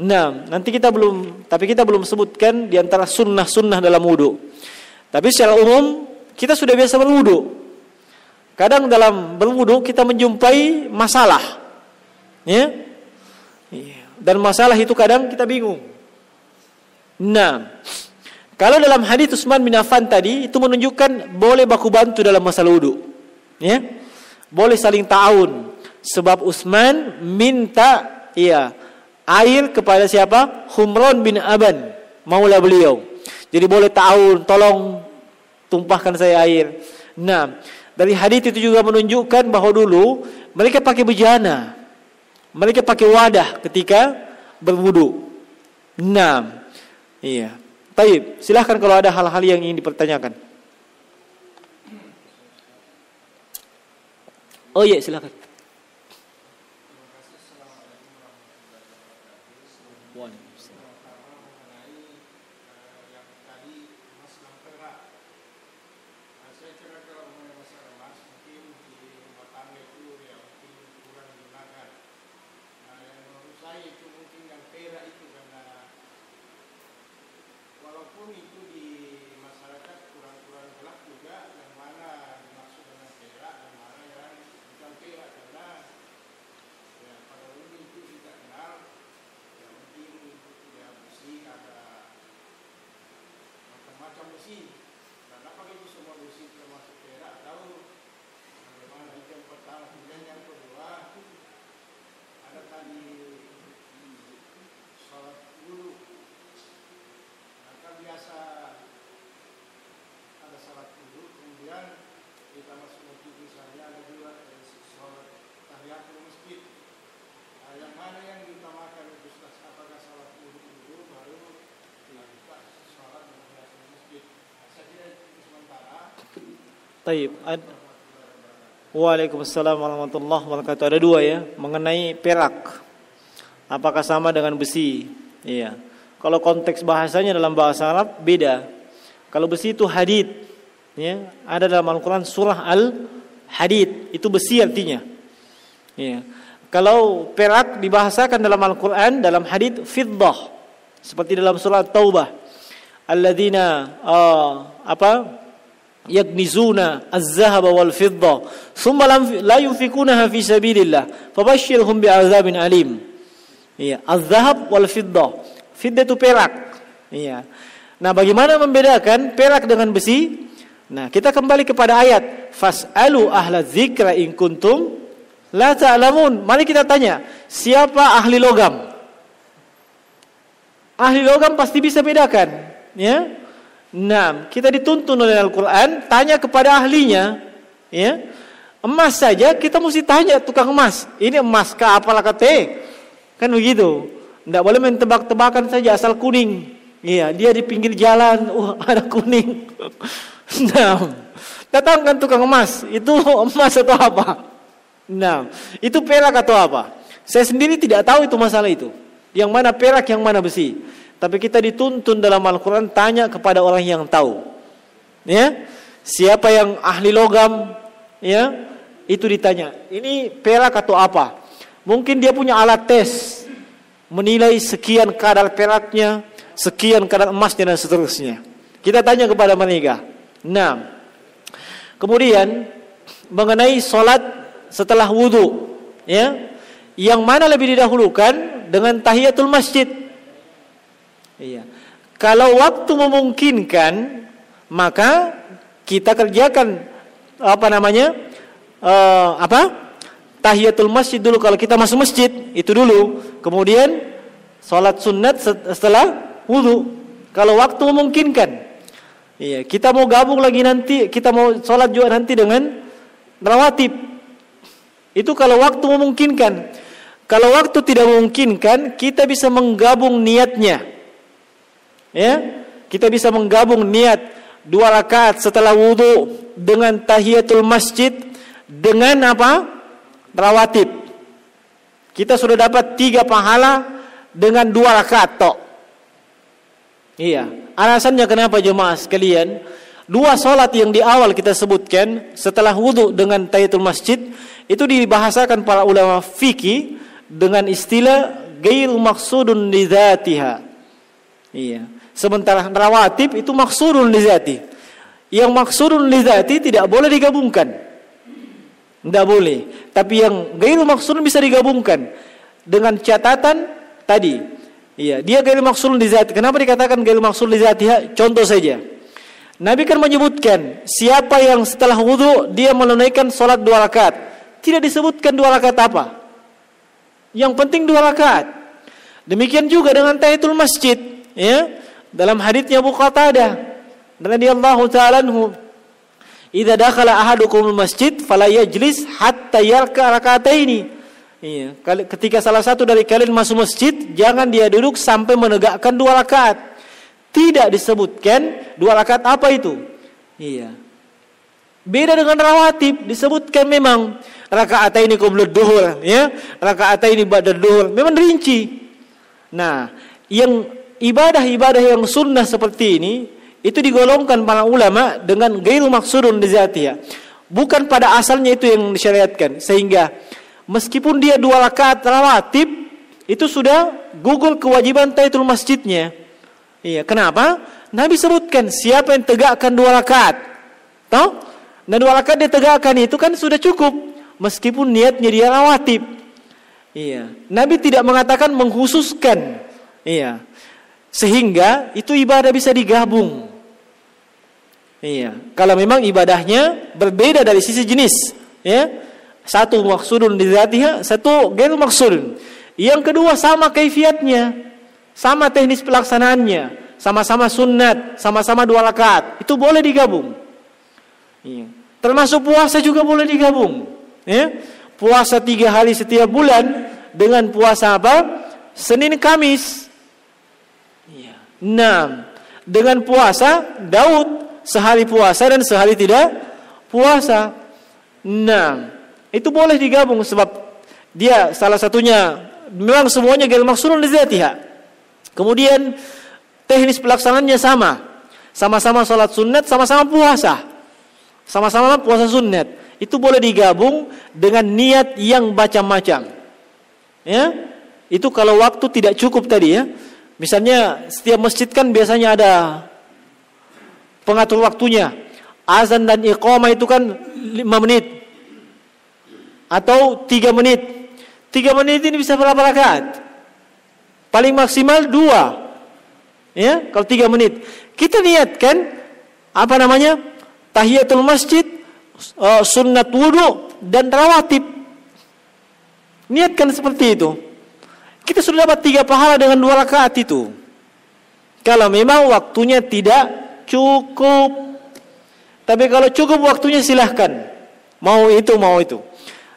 Nah, nanti kita belum, tapi kita belum sebutkan di antara sunnah-sunnah dalam wudhu. Tapi secara umum kita sudah biasa berwudhu. Kadang dalam berwudhu kita menjumpai masalah, ya. Iya. Dan masalah itu kadang kita bingung. Nah, kalau dalam hadis Utsman bin Affan tadi itu menunjukkan boleh baku bantu dalam masalah wudu. Ya. Boleh saling ta'awun. Sebab Utsman minta iya air kepada siapa? Humron bin Aban, maula beliau. Jadi boleh ta'awun, tolong tumpahkan saya air. Nah, dari hadis itu juga menunjukkan bahwa dulu mereka pakai bejana. Mereka pakai wadah ketika berwudu. Nah, iya. Baik, silahkan kalau ada hal-hal yang ingin dipertanyakan. Oh iya, silahkan. whom it could Taib. Ad Waalaikumsalam warahmatullahi wabarakatuh. Ada dua ya mengenai perak. Apakah sama dengan besi? Iya. Kalau konteks bahasanya dalam bahasa Arab beda. Kalau besi itu hadid, ya, ada dalam Al-Qur'an surah Al-Hadid, itu besi artinya. Ya. Kalau perak dibahasakan dalam Al-Qur'an dalam hadid fiddah. Seperti dalam surah Taubah. Alladzina uh, apa? yaknizuna az-zahaba wal fidda thumma la yunfikunaha fi sabilillah fabashshirhum bi'adzabin alim. Iya, az-zahab wal fidda. Fiddah itu perak. Iya. Nah, bagaimana membedakan perak dengan besi? Nah, kita kembali kepada ayat fas'alu ahla dzikra in kuntum la ta'lamun. Mari kita tanya, siapa ahli logam? Ahli logam pasti bisa bedakan, ya. Nah, kita dituntun oleh Al-Qur'an tanya kepada ahlinya, ya. Emas saja kita mesti tanya tukang emas. Ini emas kah apalah kata? Kan begitu. Tidak boleh main tebak-tebakan saja asal kuning. Iya, dia di pinggir jalan, wah ada kuning. nah, datangkan tukang emas, itu emas atau apa? Nah, itu perak atau apa? Saya sendiri tidak tahu itu masalah itu. Yang mana perak, yang mana besi. Tapi kita dituntun dalam Al-Quran tanya kepada orang yang tahu. Ya, siapa yang ahli logam, ya, itu ditanya. Ini perak atau apa? Mungkin dia punya alat tes menilai sekian kadar peraknya, sekian kadar emasnya dan seterusnya. Kita tanya kepada mereka. Nah, kemudian mengenai solat setelah wudhu, ya, yang mana lebih didahulukan dengan tahiyatul masjid? Iya. Kalau waktu memungkinkan, maka kita kerjakan apa namanya? Uh, apa? tahiyatul masjid dulu kalau kita masuk masjid itu dulu kemudian sholat sunat setelah wudhu kalau waktu memungkinkan iya kita mau gabung lagi nanti kita mau sholat juga nanti dengan rawatib itu kalau waktu memungkinkan kalau waktu tidak memungkinkan kita bisa menggabung niatnya ya kita bisa menggabung niat dua rakaat setelah wudhu dengan tahiyatul masjid dengan apa rawatib. Kita sudah dapat tiga pahala dengan dua rakaat tok. Iya. Alasannya kenapa jemaah sekalian? Dua solat yang di awal kita sebutkan setelah wudhu dengan tayatul masjid itu dibahasakan para ulama fikih dengan istilah gail maksudun lidatiha. Iya. Sementara rawatib itu maksudun lidati. Yang maksudun lidati tidak boleh digabungkan. Tidak boleh. Tapi yang gairu maksud bisa digabungkan dengan catatan tadi. Iya, dia gairu maksud di zat. Kenapa dikatakan gairu maksud di zat? Ya, contoh saja. Nabi kan menyebutkan siapa yang setelah wudhu dia menunaikan sholat dua rakaat. Tidak disebutkan dua rakaat apa. Yang penting dua rakaat. Demikian juga dengan tahiyatul masjid, ya. Dalam hadisnya Abu Qatadah radhiyallahu ta'ala anhu Idza dakhala ahadukum masjid fala yajlis hatta yarka rakataini. Iya, ketika salah satu dari kalian masuk masjid, jangan dia duduk sampai menegakkan dua rakaat. Tidak disebutkan dua rakaat apa itu. Iya. Beda dengan rawatib, disebutkan memang rakaat ini qabla duhur, ya. Rakaat ini ba'da duhur, memang rinci. Nah, yang ibadah-ibadah yang sunnah seperti ini itu digolongkan para ulama dengan gairu maksudun ya. Bukan pada asalnya itu yang disyariatkan. Sehingga meskipun dia dua rakaat rawatib itu sudah gugur kewajiban tahiyatul masjidnya. Iya, kenapa? Nabi sebutkan siapa yang tegakkan dua rakaat. Tahu? Dan dua rakaat dia tegakkan itu kan sudah cukup meskipun niatnya dia rawatib. Iya. Nabi tidak mengatakan menghususkan. Iya. Sehingga itu ibadah bisa digabung. Iya. Kalau memang ibadahnya berbeda dari sisi jenis, ya. Satu maksudun di zatiha, satu gairu maksudun. Yang kedua sama kaifiatnya, sama teknis pelaksanaannya, sama-sama sunat, sama-sama dua rakaat. Itu boleh digabung. Iya. Termasuk puasa juga boleh digabung. Ya. Puasa tiga hari setiap bulan dengan puasa apa? Senin Kamis. Iya. Nah, dengan puasa Daud sehari puasa dan sehari tidak puasa. Nah, itu boleh digabung sebab dia salah satunya memang semuanya gail maksudun lizatiha. Kemudian teknis pelaksanaannya sama. Sama-sama sholat sunat, sama-sama puasa. Sama-sama puasa sunat. Itu boleh digabung dengan niat yang macam-macam. Ya, itu kalau waktu tidak cukup tadi ya. Misalnya setiap masjid kan biasanya ada pengatur waktunya. Azan dan iqamah itu kan 5 menit. Atau 3 menit. 3 menit ini bisa berapa rakaat? Paling maksimal 2. Ya, kalau 3 menit. Kita niatkan apa namanya? Tahiyatul masjid, uh, sunnat wudu dan rawatib. Niatkan seperti itu. Kita sudah dapat tiga pahala dengan dua rakaat itu. Kalau memang waktunya tidak cukup. Tapi kalau cukup waktunya silahkan. Mau itu, mau itu.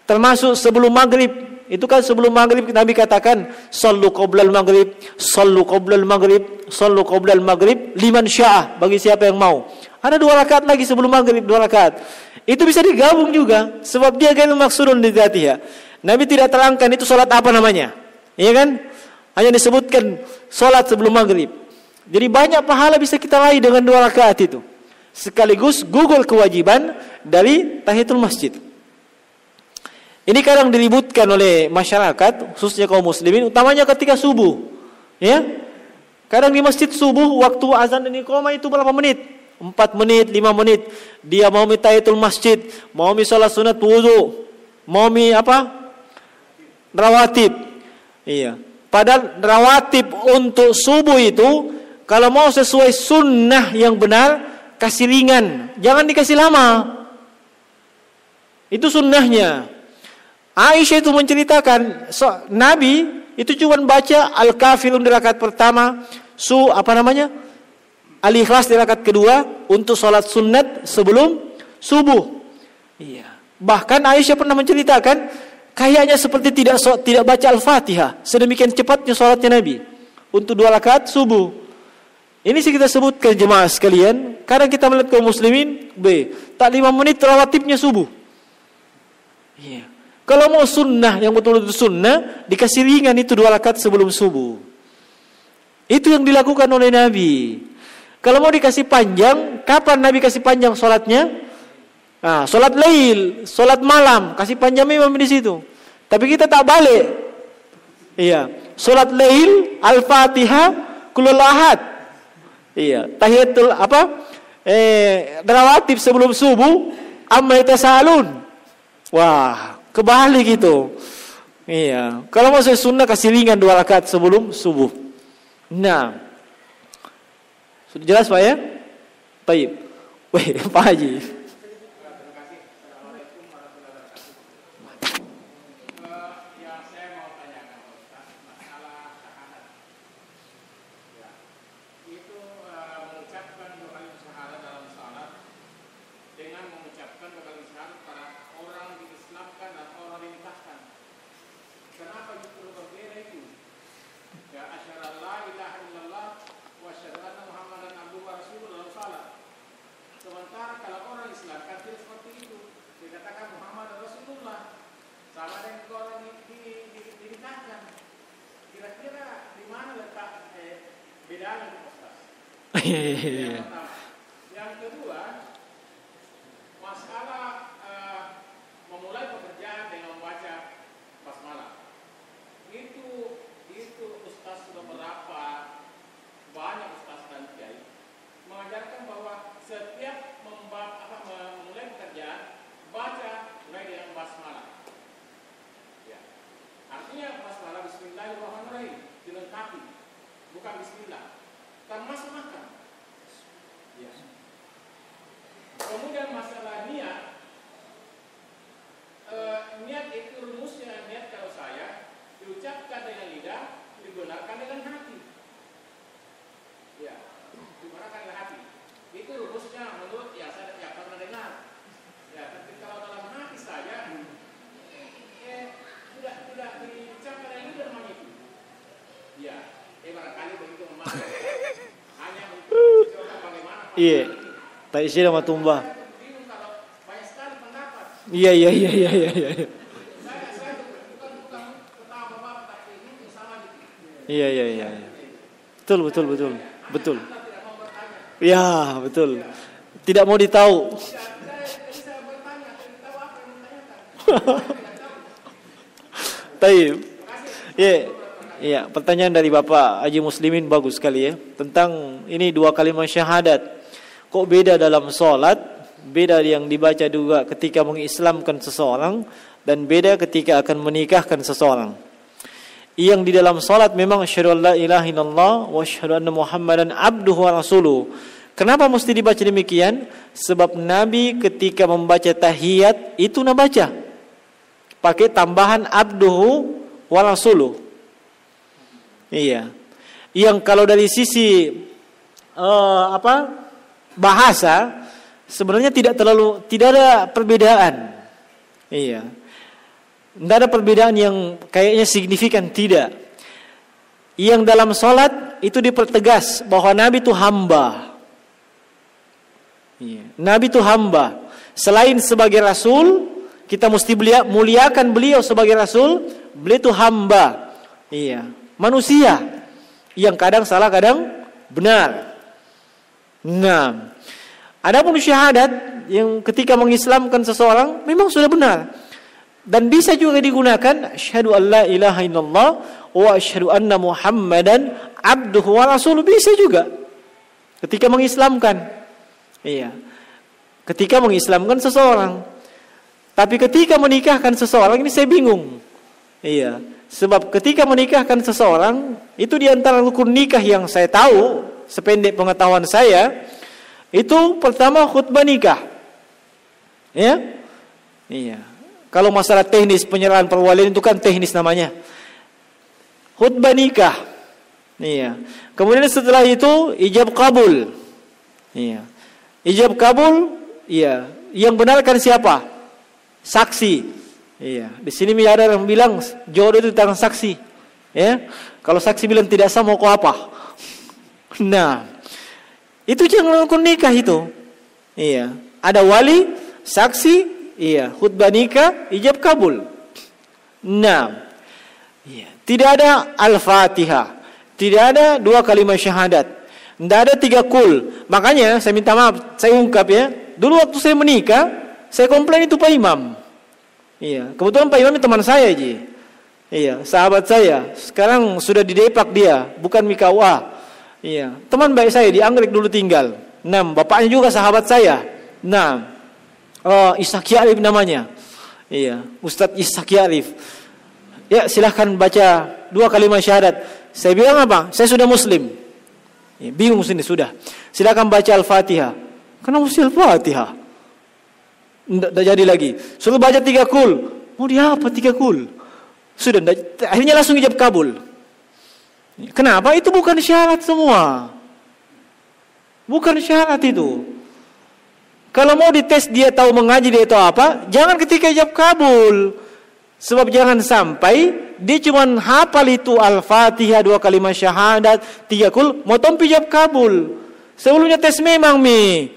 Termasuk sebelum maghrib. Itu kan sebelum maghrib Nabi katakan. Sallu qoblal maghrib. Sallu qoblal maghrib. Sallu qoblal maghrib. Liman sya'ah. Bagi siapa yang mau. Ada dua rakaat lagi sebelum maghrib. Dua rakaat. Itu bisa digabung juga. Sebab dia kan maksudun di ya. Nabi tidak terangkan itu sholat apa namanya. Iya kan? Hanya disebutkan sholat sebelum maghrib. Jadi banyak pahala bisa kita raih dengan dua rakaat itu. Sekaligus gugur kewajiban dari tahiyatul masjid. Ini kadang diributkan oleh masyarakat, khususnya kaum muslimin, utamanya ketika subuh. Ya, kadang di masjid subuh waktu azan dan iqamah itu berapa menit? 4 menit, 5 menit. Dia mau minta tahiyatul masjid, mau mi salat sunat wudu, mau mi apa? Rawatib. Iya. Padahal rawatib untuk subuh itu kalau mau sesuai sunnah yang benar kasih ringan, jangan dikasih lama. Itu sunnahnya. Aisyah itu menceritakan so, Nabi itu cuma baca Al-Kafirun di rakaat pertama, su apa namanya? Al-Ikhlas di rakaat kedua untuk sholat sunat sebelum subuh. Iya. Bahkan Aisyah pernah menceritakan Kayaknya seperti tidak tidak baca Al-Fatihah. Sedemikian cepatnya sholatnya Nabi. Untuk dua rakaat subuh. Ini sih kita sebutkan jemaah sekalian. Karena kita melihat kaum muslimin. B. Tak lima menit rawatibnya subuh. Iya. Kalau mau sunnah yang betul-betul sunnah. Dikasih ringan itu dua rakaat sebelum subuh. Itu yang dilakukan oleh Nabi. Kalau mau dikasih panjang. Kapan Nabi kasih panjang sholatnya? Nah, solat lail, solat malam, kasih panjang imam di situ. Tapi kita tak balik. Iya, solat lail, al-fatihah, kulul ahad. Iya, tahiyatul apa? Eh, rawatib sebelum subuh, amma salun. Wah, kebalik gitu. Iya, kalau mau sunnah kasih ringan dua rakaat sebelum subuh. Nah, sudah jelas pak ya? Baik. Wih, Pak Haji. Iya. Tak isi sama tumbah. Iya iya iya iya iya iya. Iya iya iya. Betul, betul, betul. Betul. Ya, betul. Tidak mau ditahu. Taib. Ya, ya, pertanyaan dari Bapak Haji Muslimin bagus sekali ya tentang ini dua kalimat syahadat. Kok beda dalam sholat? Beda yang dibaca juga ketika mengislamkan seseorang dan beda ketika akan menikahkan seseorang. Yang di dalam sholat memang asyhadu an la ilaha illallah wa asyhadu anna muhammadan abduhu wa rasuluh. Kenapa mesti dibaca demikian? Sebab Nabi ketika membaca tahiyat itu baca pakai tambahan abduhu wa rasuluh. Iya. Yang kalau dari sisi uh, apa? Bahasa sebenarnya tidak terlalu tidak ada perbedaan. Iya. Tidak ada perbedaan yang kayaknya signifikan tidak. Yang dalam sholat itu dipertegas bahwa Nabi itu hamba. Iya. Nabi itu hamba. Selain sebagai Rasul, kita mesti belia, muliakan beliau sebagai Rasul. Beliau itu hamba. Iya. Manusia. Yang kadang salah, kadang benar. Nah, adapun syahadat yang ketika mengislamkan seseorang memang sudah benar. Dan bisa juga digunakan asyhadu alla ilaha illallah wa asyhadu anna muhammadan abduhu wa rasuluh. Bisa juga. Ketika mengislamkan. Iya. Ketika mengislamkan seseorang. Tapi ketika menikahkan seseorang ini saya bingung. Iya. Sebab ketika menikahkan seseorang itu di antara rukun nikah yang saya tahu sependek pengetahuan saya itu pertama khutbah nikah. Ya? Iya. Kalau masalah teknis penyerahan perwalian itu kan teknis namanya. Khutbah nikah. Iya. Kemudian setelah itu ijab kabul. Iya. Ijab kabul, iya. Yang benarkan siapa? Saksi. Iya. Di sini ada yang bilang jodoh itu tentang saksi. Ya. Kalau saksi bilang tidak sama kok apa? Nah, itu jangan rukun nikah itu. Iya. Ada wali, saksi, iya, khutbah nikah, ijab kabul. Nah, iya. tidak ada al-fatihah, tidak ada dua kalimat syahadat, tidak ada tiga kul. Makanya saya minta maaf, saya ungkap ya. Dulu waktu saya menikah, saya komplain itu Pak Imam. Iya, kebetulan Pak Imam itu teman saya Ji. Iya, sahabat saya. Sekarang sudah di Depak dia, bukan Mikawa. Iya, teman baik saya di Anggrek dulu tinggal. Enam, bapaknya juga sahabat saya. Enam, oh, Ishak Yarif namanya. Iya, Ustadz Ishak Yarif. Ya, silahkan baca dua kalimat syahadat. Saya bilang apa? Saya sudah Muslim. Ya, bingung sini sudah. Silahkan baca Al-Fatihah. Karena mesti Al-Fatihah. Tidak jadi lagi. Suruh baca tiga kul. Mau dia apa tiga kul? Sudah, akhirnya langsung ijab kabul. Kenapa? Itu bukan syarat semua. Bukan syarat itu. Kalau mau dites dia tahu mengaji dia tahu apa, jangan ketika ijab kabul. Sebab jangan sampai dia cuma hafal itu Al-Fatihah dua kalimat syahadat, tiga kul, mau tompi ijab kabul. Sebelumnya tes memang mi.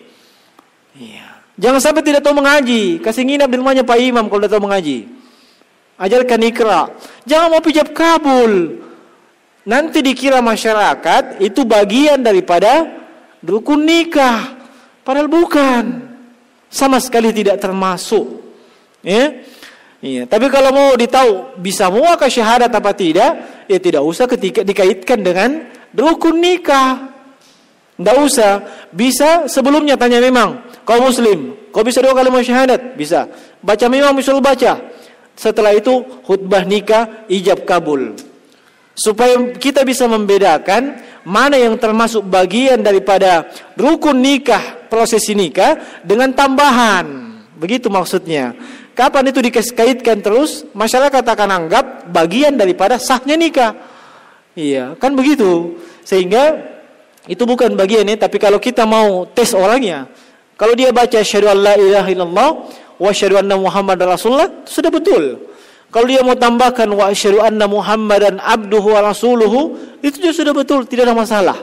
Iya. Jangan sampai tidak tahu mengaji, kasih nginap di rumahnya Pak Imam kalau tidak tahu mengaji. Ajarkan ikra. Jangan mau pijab kabul nanti dikira masyarakat itu bagian daripada rukun nikah. Padahal bukan. Sama sekali tidak termasuk. Ya? Iya. Tapi kalau mau ditahu bisa muakah syahadat apa tidak ya tidak usah ketika dikaitkan dengan rukun nikah. Tidak usah. Bisa sebelumnya tanya memang kau muslim kau bisa dua kali syahadat? Bisa. Baca memang misul baca. Setelah itu khutbah nikah ijab kabul supaya kita bisa membedakan mana yang termasuk bagian daripada rukun nikah, prosesi nikah dengan tambahan. Begitu maksudnya. Kapan itu dikaitkan terus, masyarakat akan anggap bagian daripada sahnya nikah. Iya, kan begitu. Sehingga itu bukan bagiannya, tapi kalau kita mau tes orangnya, kalau dia baca syahadu la ilaha illallah wa syahadu muhammad rasulullah, sudah betul. Kalau dia mau tambahkan wa asyhadu anna Muhammadan abduhu wa rasuluhu, itu juga sudah betul, tidak ada masalah.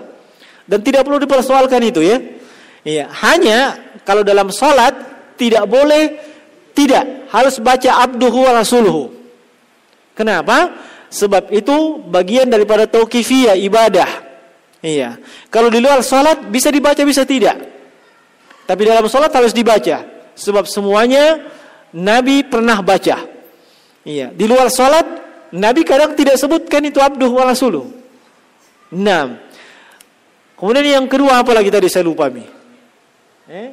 Dan tidak perlu dipersoalkan itu ya. Iya, hanya kalau dalam salat tidak boleh tidak harus baca abduhu wa rasuluhu. Kenapa? Sebab itu bagian daripada tauqifiyah ibadah. Iya. Kalau di luar sholat bisa dibaca bisa tidak. Tapi dalam sholat harus dibaca. Sebab semuanya Nabi pernah baca. Iya. Di luar sholat Nabi kadang tidak sebutkan itu abduh wa rasuluh. Nah. Kemudian yang kedua apa lagi tadi saya lupa mi. Eh?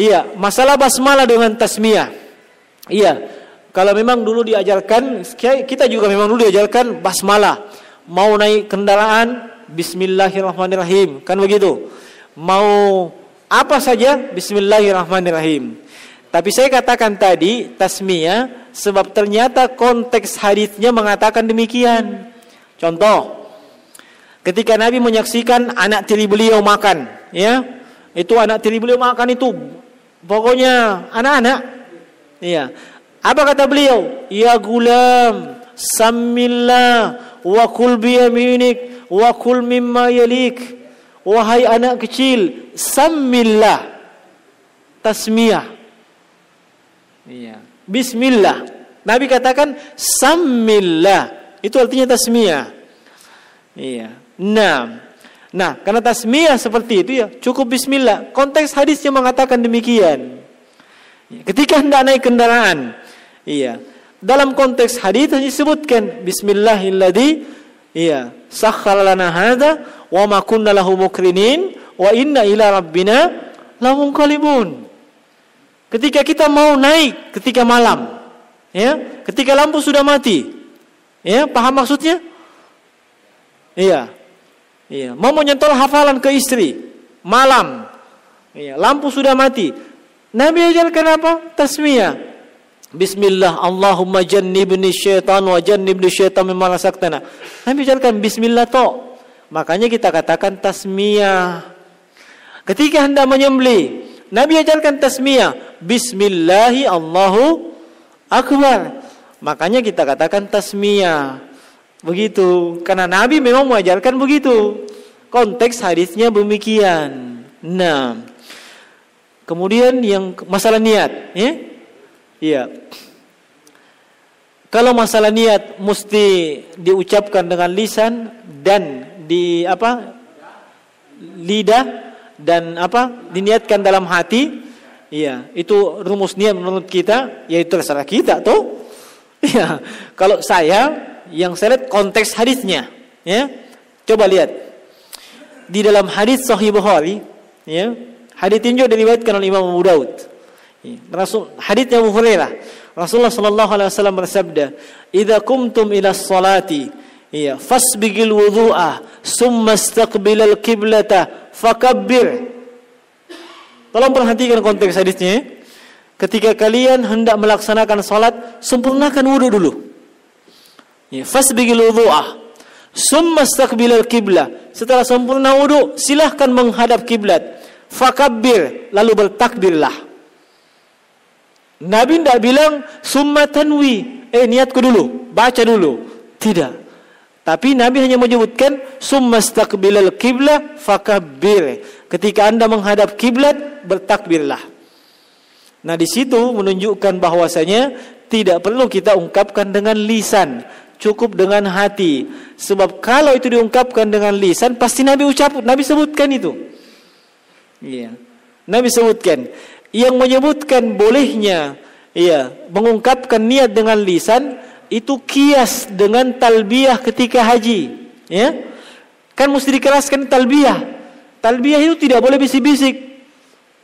Iya, masalah basmalah dengan tasmiyah. Iya, kalau memang dulu diajarkan, kita juga memang dulu diajarkan basmalah mau naik kendaraan bismillahirrahmanirrahim kan begitu mau apa saja bismillahirrahmanirrahim tapi saya katakan tadi tasmiyah sebab ternyata konteks hadisnya mengatakan demikian. Contoh ketika Nabi menyaksikan anak tiri beliau makan ya itu anak tiri beliau makan itu pokoknya anak-anak iya. Apa kata beliau? Ya gulam samillah wa kul biyaminik wa kul mimma yalik. Wahai anak kecil samillah tasmiyah iya. Bismillah. Nabi katakan samillah itu artinya tasmiyah. Iya. Nah nah karena tasmiyah seperti itu ya cukup bismillah. Konteks hadisnya mengatakan demikian. Ketika hendak naik kendaraan. Iya. Dalam konteks hadis disebutkan bismillahilladzi iya sakhkhara lana hadza wa ma kunna lahu mukrinin wa inna ila rabbina lamunqalibun. Ketika kita mau naik ketika malam, ya, ketika lampu sudah mati. Ya, paham maksudnya? Iya. Iya, mau menyentuh hafalan ke istri malam. Iya, lampu sudah mati. Nabi ajarkan apa? Tasmiyah. Bismillah Allahumma jannibni syaitan wa jannibni syaitan mimma rasaktana. Nabi bicarkan bismillah to. Makanya kita katakan tasmiyah. Ketika hendak menyembeli, Nabi ajarkan tasmiyah. Bismillahi Allahu akbar. Makanya kita katakan tasmiyah. Begitu. Karena Nabi memang mengajarkan begitu. Konteks hadisnya demikian. Nah, kemudian yang masalah niat, ya. Iya. Kalau masalah niat mesti diucapkan dengan lisan dan di apa? lidah dan apa? diniatkan dalam hati. Iya, itu rumus niat menurut kita, yaitu terserah kita tuh. Iya. Kalau saya yang saya lihat konteks hadisnya, ya. Coba lihat. Di dalam hadis Sahih Bukhari, ya. Hadis ini juga diriwayatkan oleh Imam Abu Daud. Rasul hadisnya Abu Hurairah. Rasulullah sallallahu alaihi wasallam bersabda, "Idza kumtum ila salati, iya, fasbigil wudu'a, summa istaqbilal qiblata, fakabbir." Tolong perhatikan konteks hadisnya. Ketika kalian hendak melaksanakan salat, sempurnakan wudu dulu. Ya, fasbigil wudu'a, summa istaqbilal qiblah. Setelah sempurna wudu, silahkan menghadap kiblat. Fakabbir, lalu bertakbirlah. Nabi tidak bilang summa tanwi, eh niatku dulu, baca dulu. Tidak. Tapi Nabi hanya menyebutkan summa staqbilal kiblah fakabbir. Ketika Anda menghadap kiblat, bertakbirlah. Nah, di situ menunjukkan bahwasanya tidak perlu kita ungkapkan dengan lisan, cukup dengan hati. Sebab kalau itu diungkapkan dengan lisan, pasti Nabi ucap, Nabi sebutkan itu. Iya. Nabi sebutkan yang menyebutkan bolehnya ya mengungkapkan niat dengan lisan itu kias dengan talbiyah ketika haji ya kan mesti dikeraskan talbiyah talbiyah itu tidak boleh bisik-bisik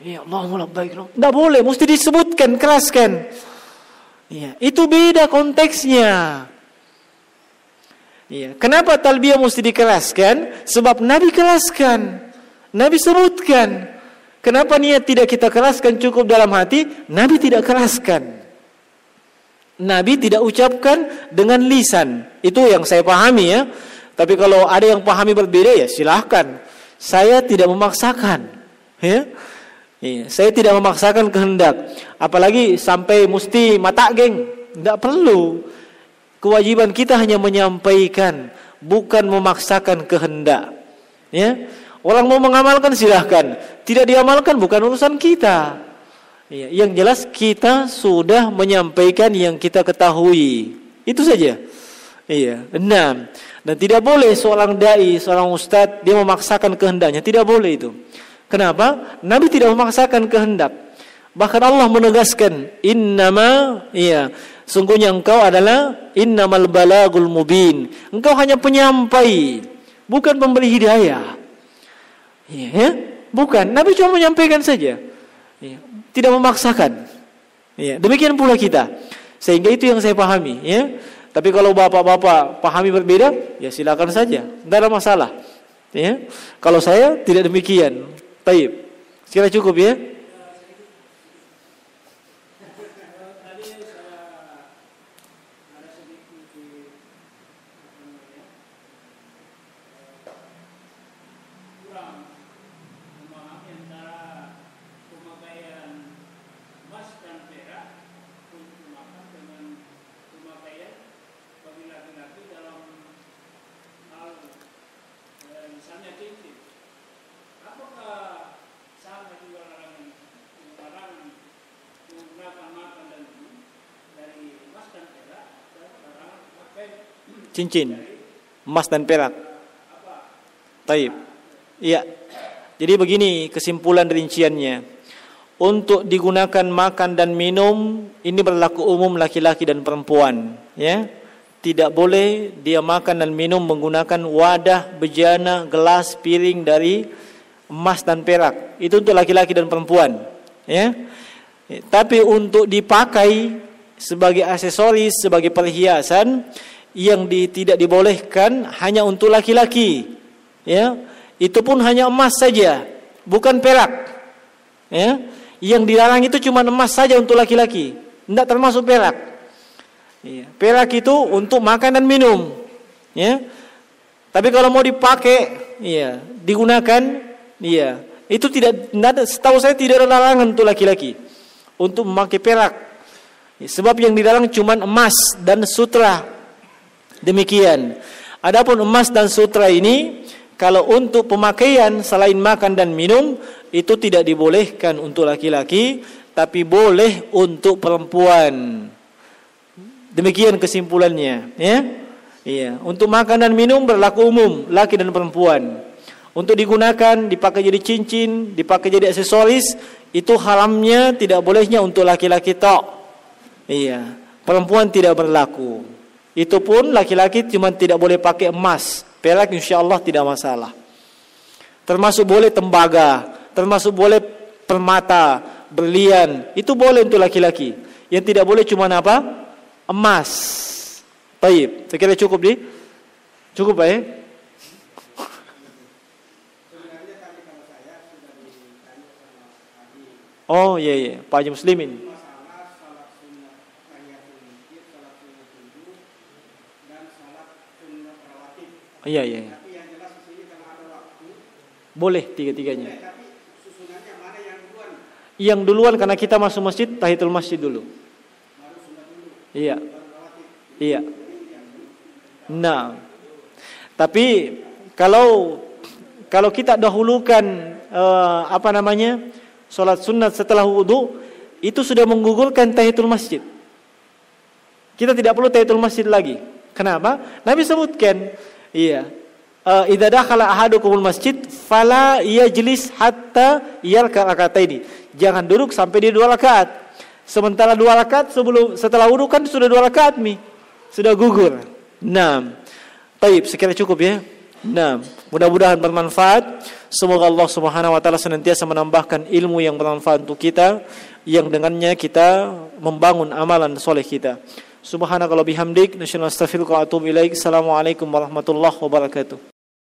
ya Allah baik tidak boleh mesti disebutkan keraskan ya itu beda konteksnya Ya, kenapa talbiyah mesti dikeraskan? Sebab Nabi keraskan. Nabi sebutkan. Kenapa niat tidak kita keraskan cukup dalam hati? Nabi tidak keraskan. Nabi tidak ucapkan dengan lisan. Itu yang saya pahami ya. Tapi kalau ada yang pahami berbeda ya silahkan. Saya tidak memaksakan. Ya. ya saya tidak memaksakan kehendak. Apalagi sampai mesti mata geng. Tidak perlu. Kewajiban kita hanya menyampaikan. Bukan memaksakan kehendak. Ya. Orang mau mengamalkan silahkan. Tidak diamalkan bukan urusan kita. Ya, yang jelas kita sudah menyampaikan yang kita ketahui. Itu saja. Iya. Enam. Dan tidak boleh seorang dai, seorang ustadz dia memaksakan kehendaknya, tidak boleh itu. Kenapa? Nabi tidak memaksakan kehendak. Bahkan Allah menegaskan, "Innama iya, sungguhnya engkau adalah innamal balagul mubin." Engkau hanya penyampai, bukan pemberi hidayah. Iya, ya? Bukan. Nabi cuma menyampaikan saja. Iya. Tidak memaksakan. Iya. Demikian pula kita. Sehingga itu yang saya pahami, ya. Tapi kalau bapak-bapak pahami berbeda, ya silakan saja, tidak ada masalah. Ya. Kalau saya tidak demikian. Taib. Sekira cukup ya. Cincin emas dan perak. Taib. Iya. Jadi begini kesimpulan rinciannya. Untuk digunakan makan dan minum ini berlaku umum laki-laki dan perempuan, ya. Tidak boleh dia makan dan minum menggunakan wadah, bejana, gelas, piring dari emas dan perak. Itu untuk laki-laki dan perempuan, ya. Tapi untuk dipakai sebagai aksesoris, sebagai perhiasan, yang di, tidak dibolehkan hanya untuk laki-laki ya. Itu pun hanya emas saja bukan perak ya. Yang dilarang itu cuma emas saja untuk laki-laki tidak termasuk perak. Ya. perak itu untuk makan dan minum ya. Tapi kalau mau dipakai ya digunakan ya itu tidak, setahu saya tidak ada larangan untuk laki-laki untuk memakai perak. Sebab yang dilarang cuma emas dan sutra Demikian. Adapun emas dan sutra ini kalau untuk pemakaian selain makan dan minum itu tidak dibolehkan untuk laki-laki tapi boleh untuk perempuan. Demikian kesimpulannya, ya. Iya, untuk makan dan minum berlaku umum laki dan perempuan. Untuk digunakan, dipakai jadi cincin, dipakai jadi aksesoris, itu haramnya tidak bolehnya untuk laki-laki tok. Iya, perempuan tidak berlaku. Itu pun laki-laki cuma tidak boleh pakai emas. Perak insya Allah tidak masalah. Termasuk boleh tembaga, termasuk boleh permata, berlian. Itu boleh untuk laki-laki. Yang tidak boleh cuma apa? Emas. Baik, saya kira cukup di? Cukup ya? Oh iya iya, Pak Haji Muslimin. Iya, iya iya. Boleh tiga-tiganya. yang duluan? karena kita masuk masjid tahiyatul masjid dulu. Iya. Iya. Nah. Tapi kalau kalau kita dahulukan uh, apa namanya? salat sunat setelah wudhu itu sudah menggugurkan tahiyatul masjid. Kita tidak perlu tahiyatul masjid lagi. Kenapa? Nabi sebutkan Iya. Uh, idza dakhala ahadukumul masjid fala yajlis hatta yarka ini. Jangan duduk sampai dia dua rakaat. Sementara dua rakaat sebelum setelah wudu kan sudah dua rakaat mi. Sudah gugur. Nah. Taib, sekira cukup ya. Nah, mudah-mudahan bermanfaat. Semoga Allah Subhanahu wa taala senantiasa menambahkan ilmu yang bermanfaat untuk kita yang dengannya kita membangun amalan soleh kita. Subhanakallah bihamdik, nasyhadu astaghfiruka wa atubu ilaik. Assalamualaikum warahmatullahi wabarakatuh.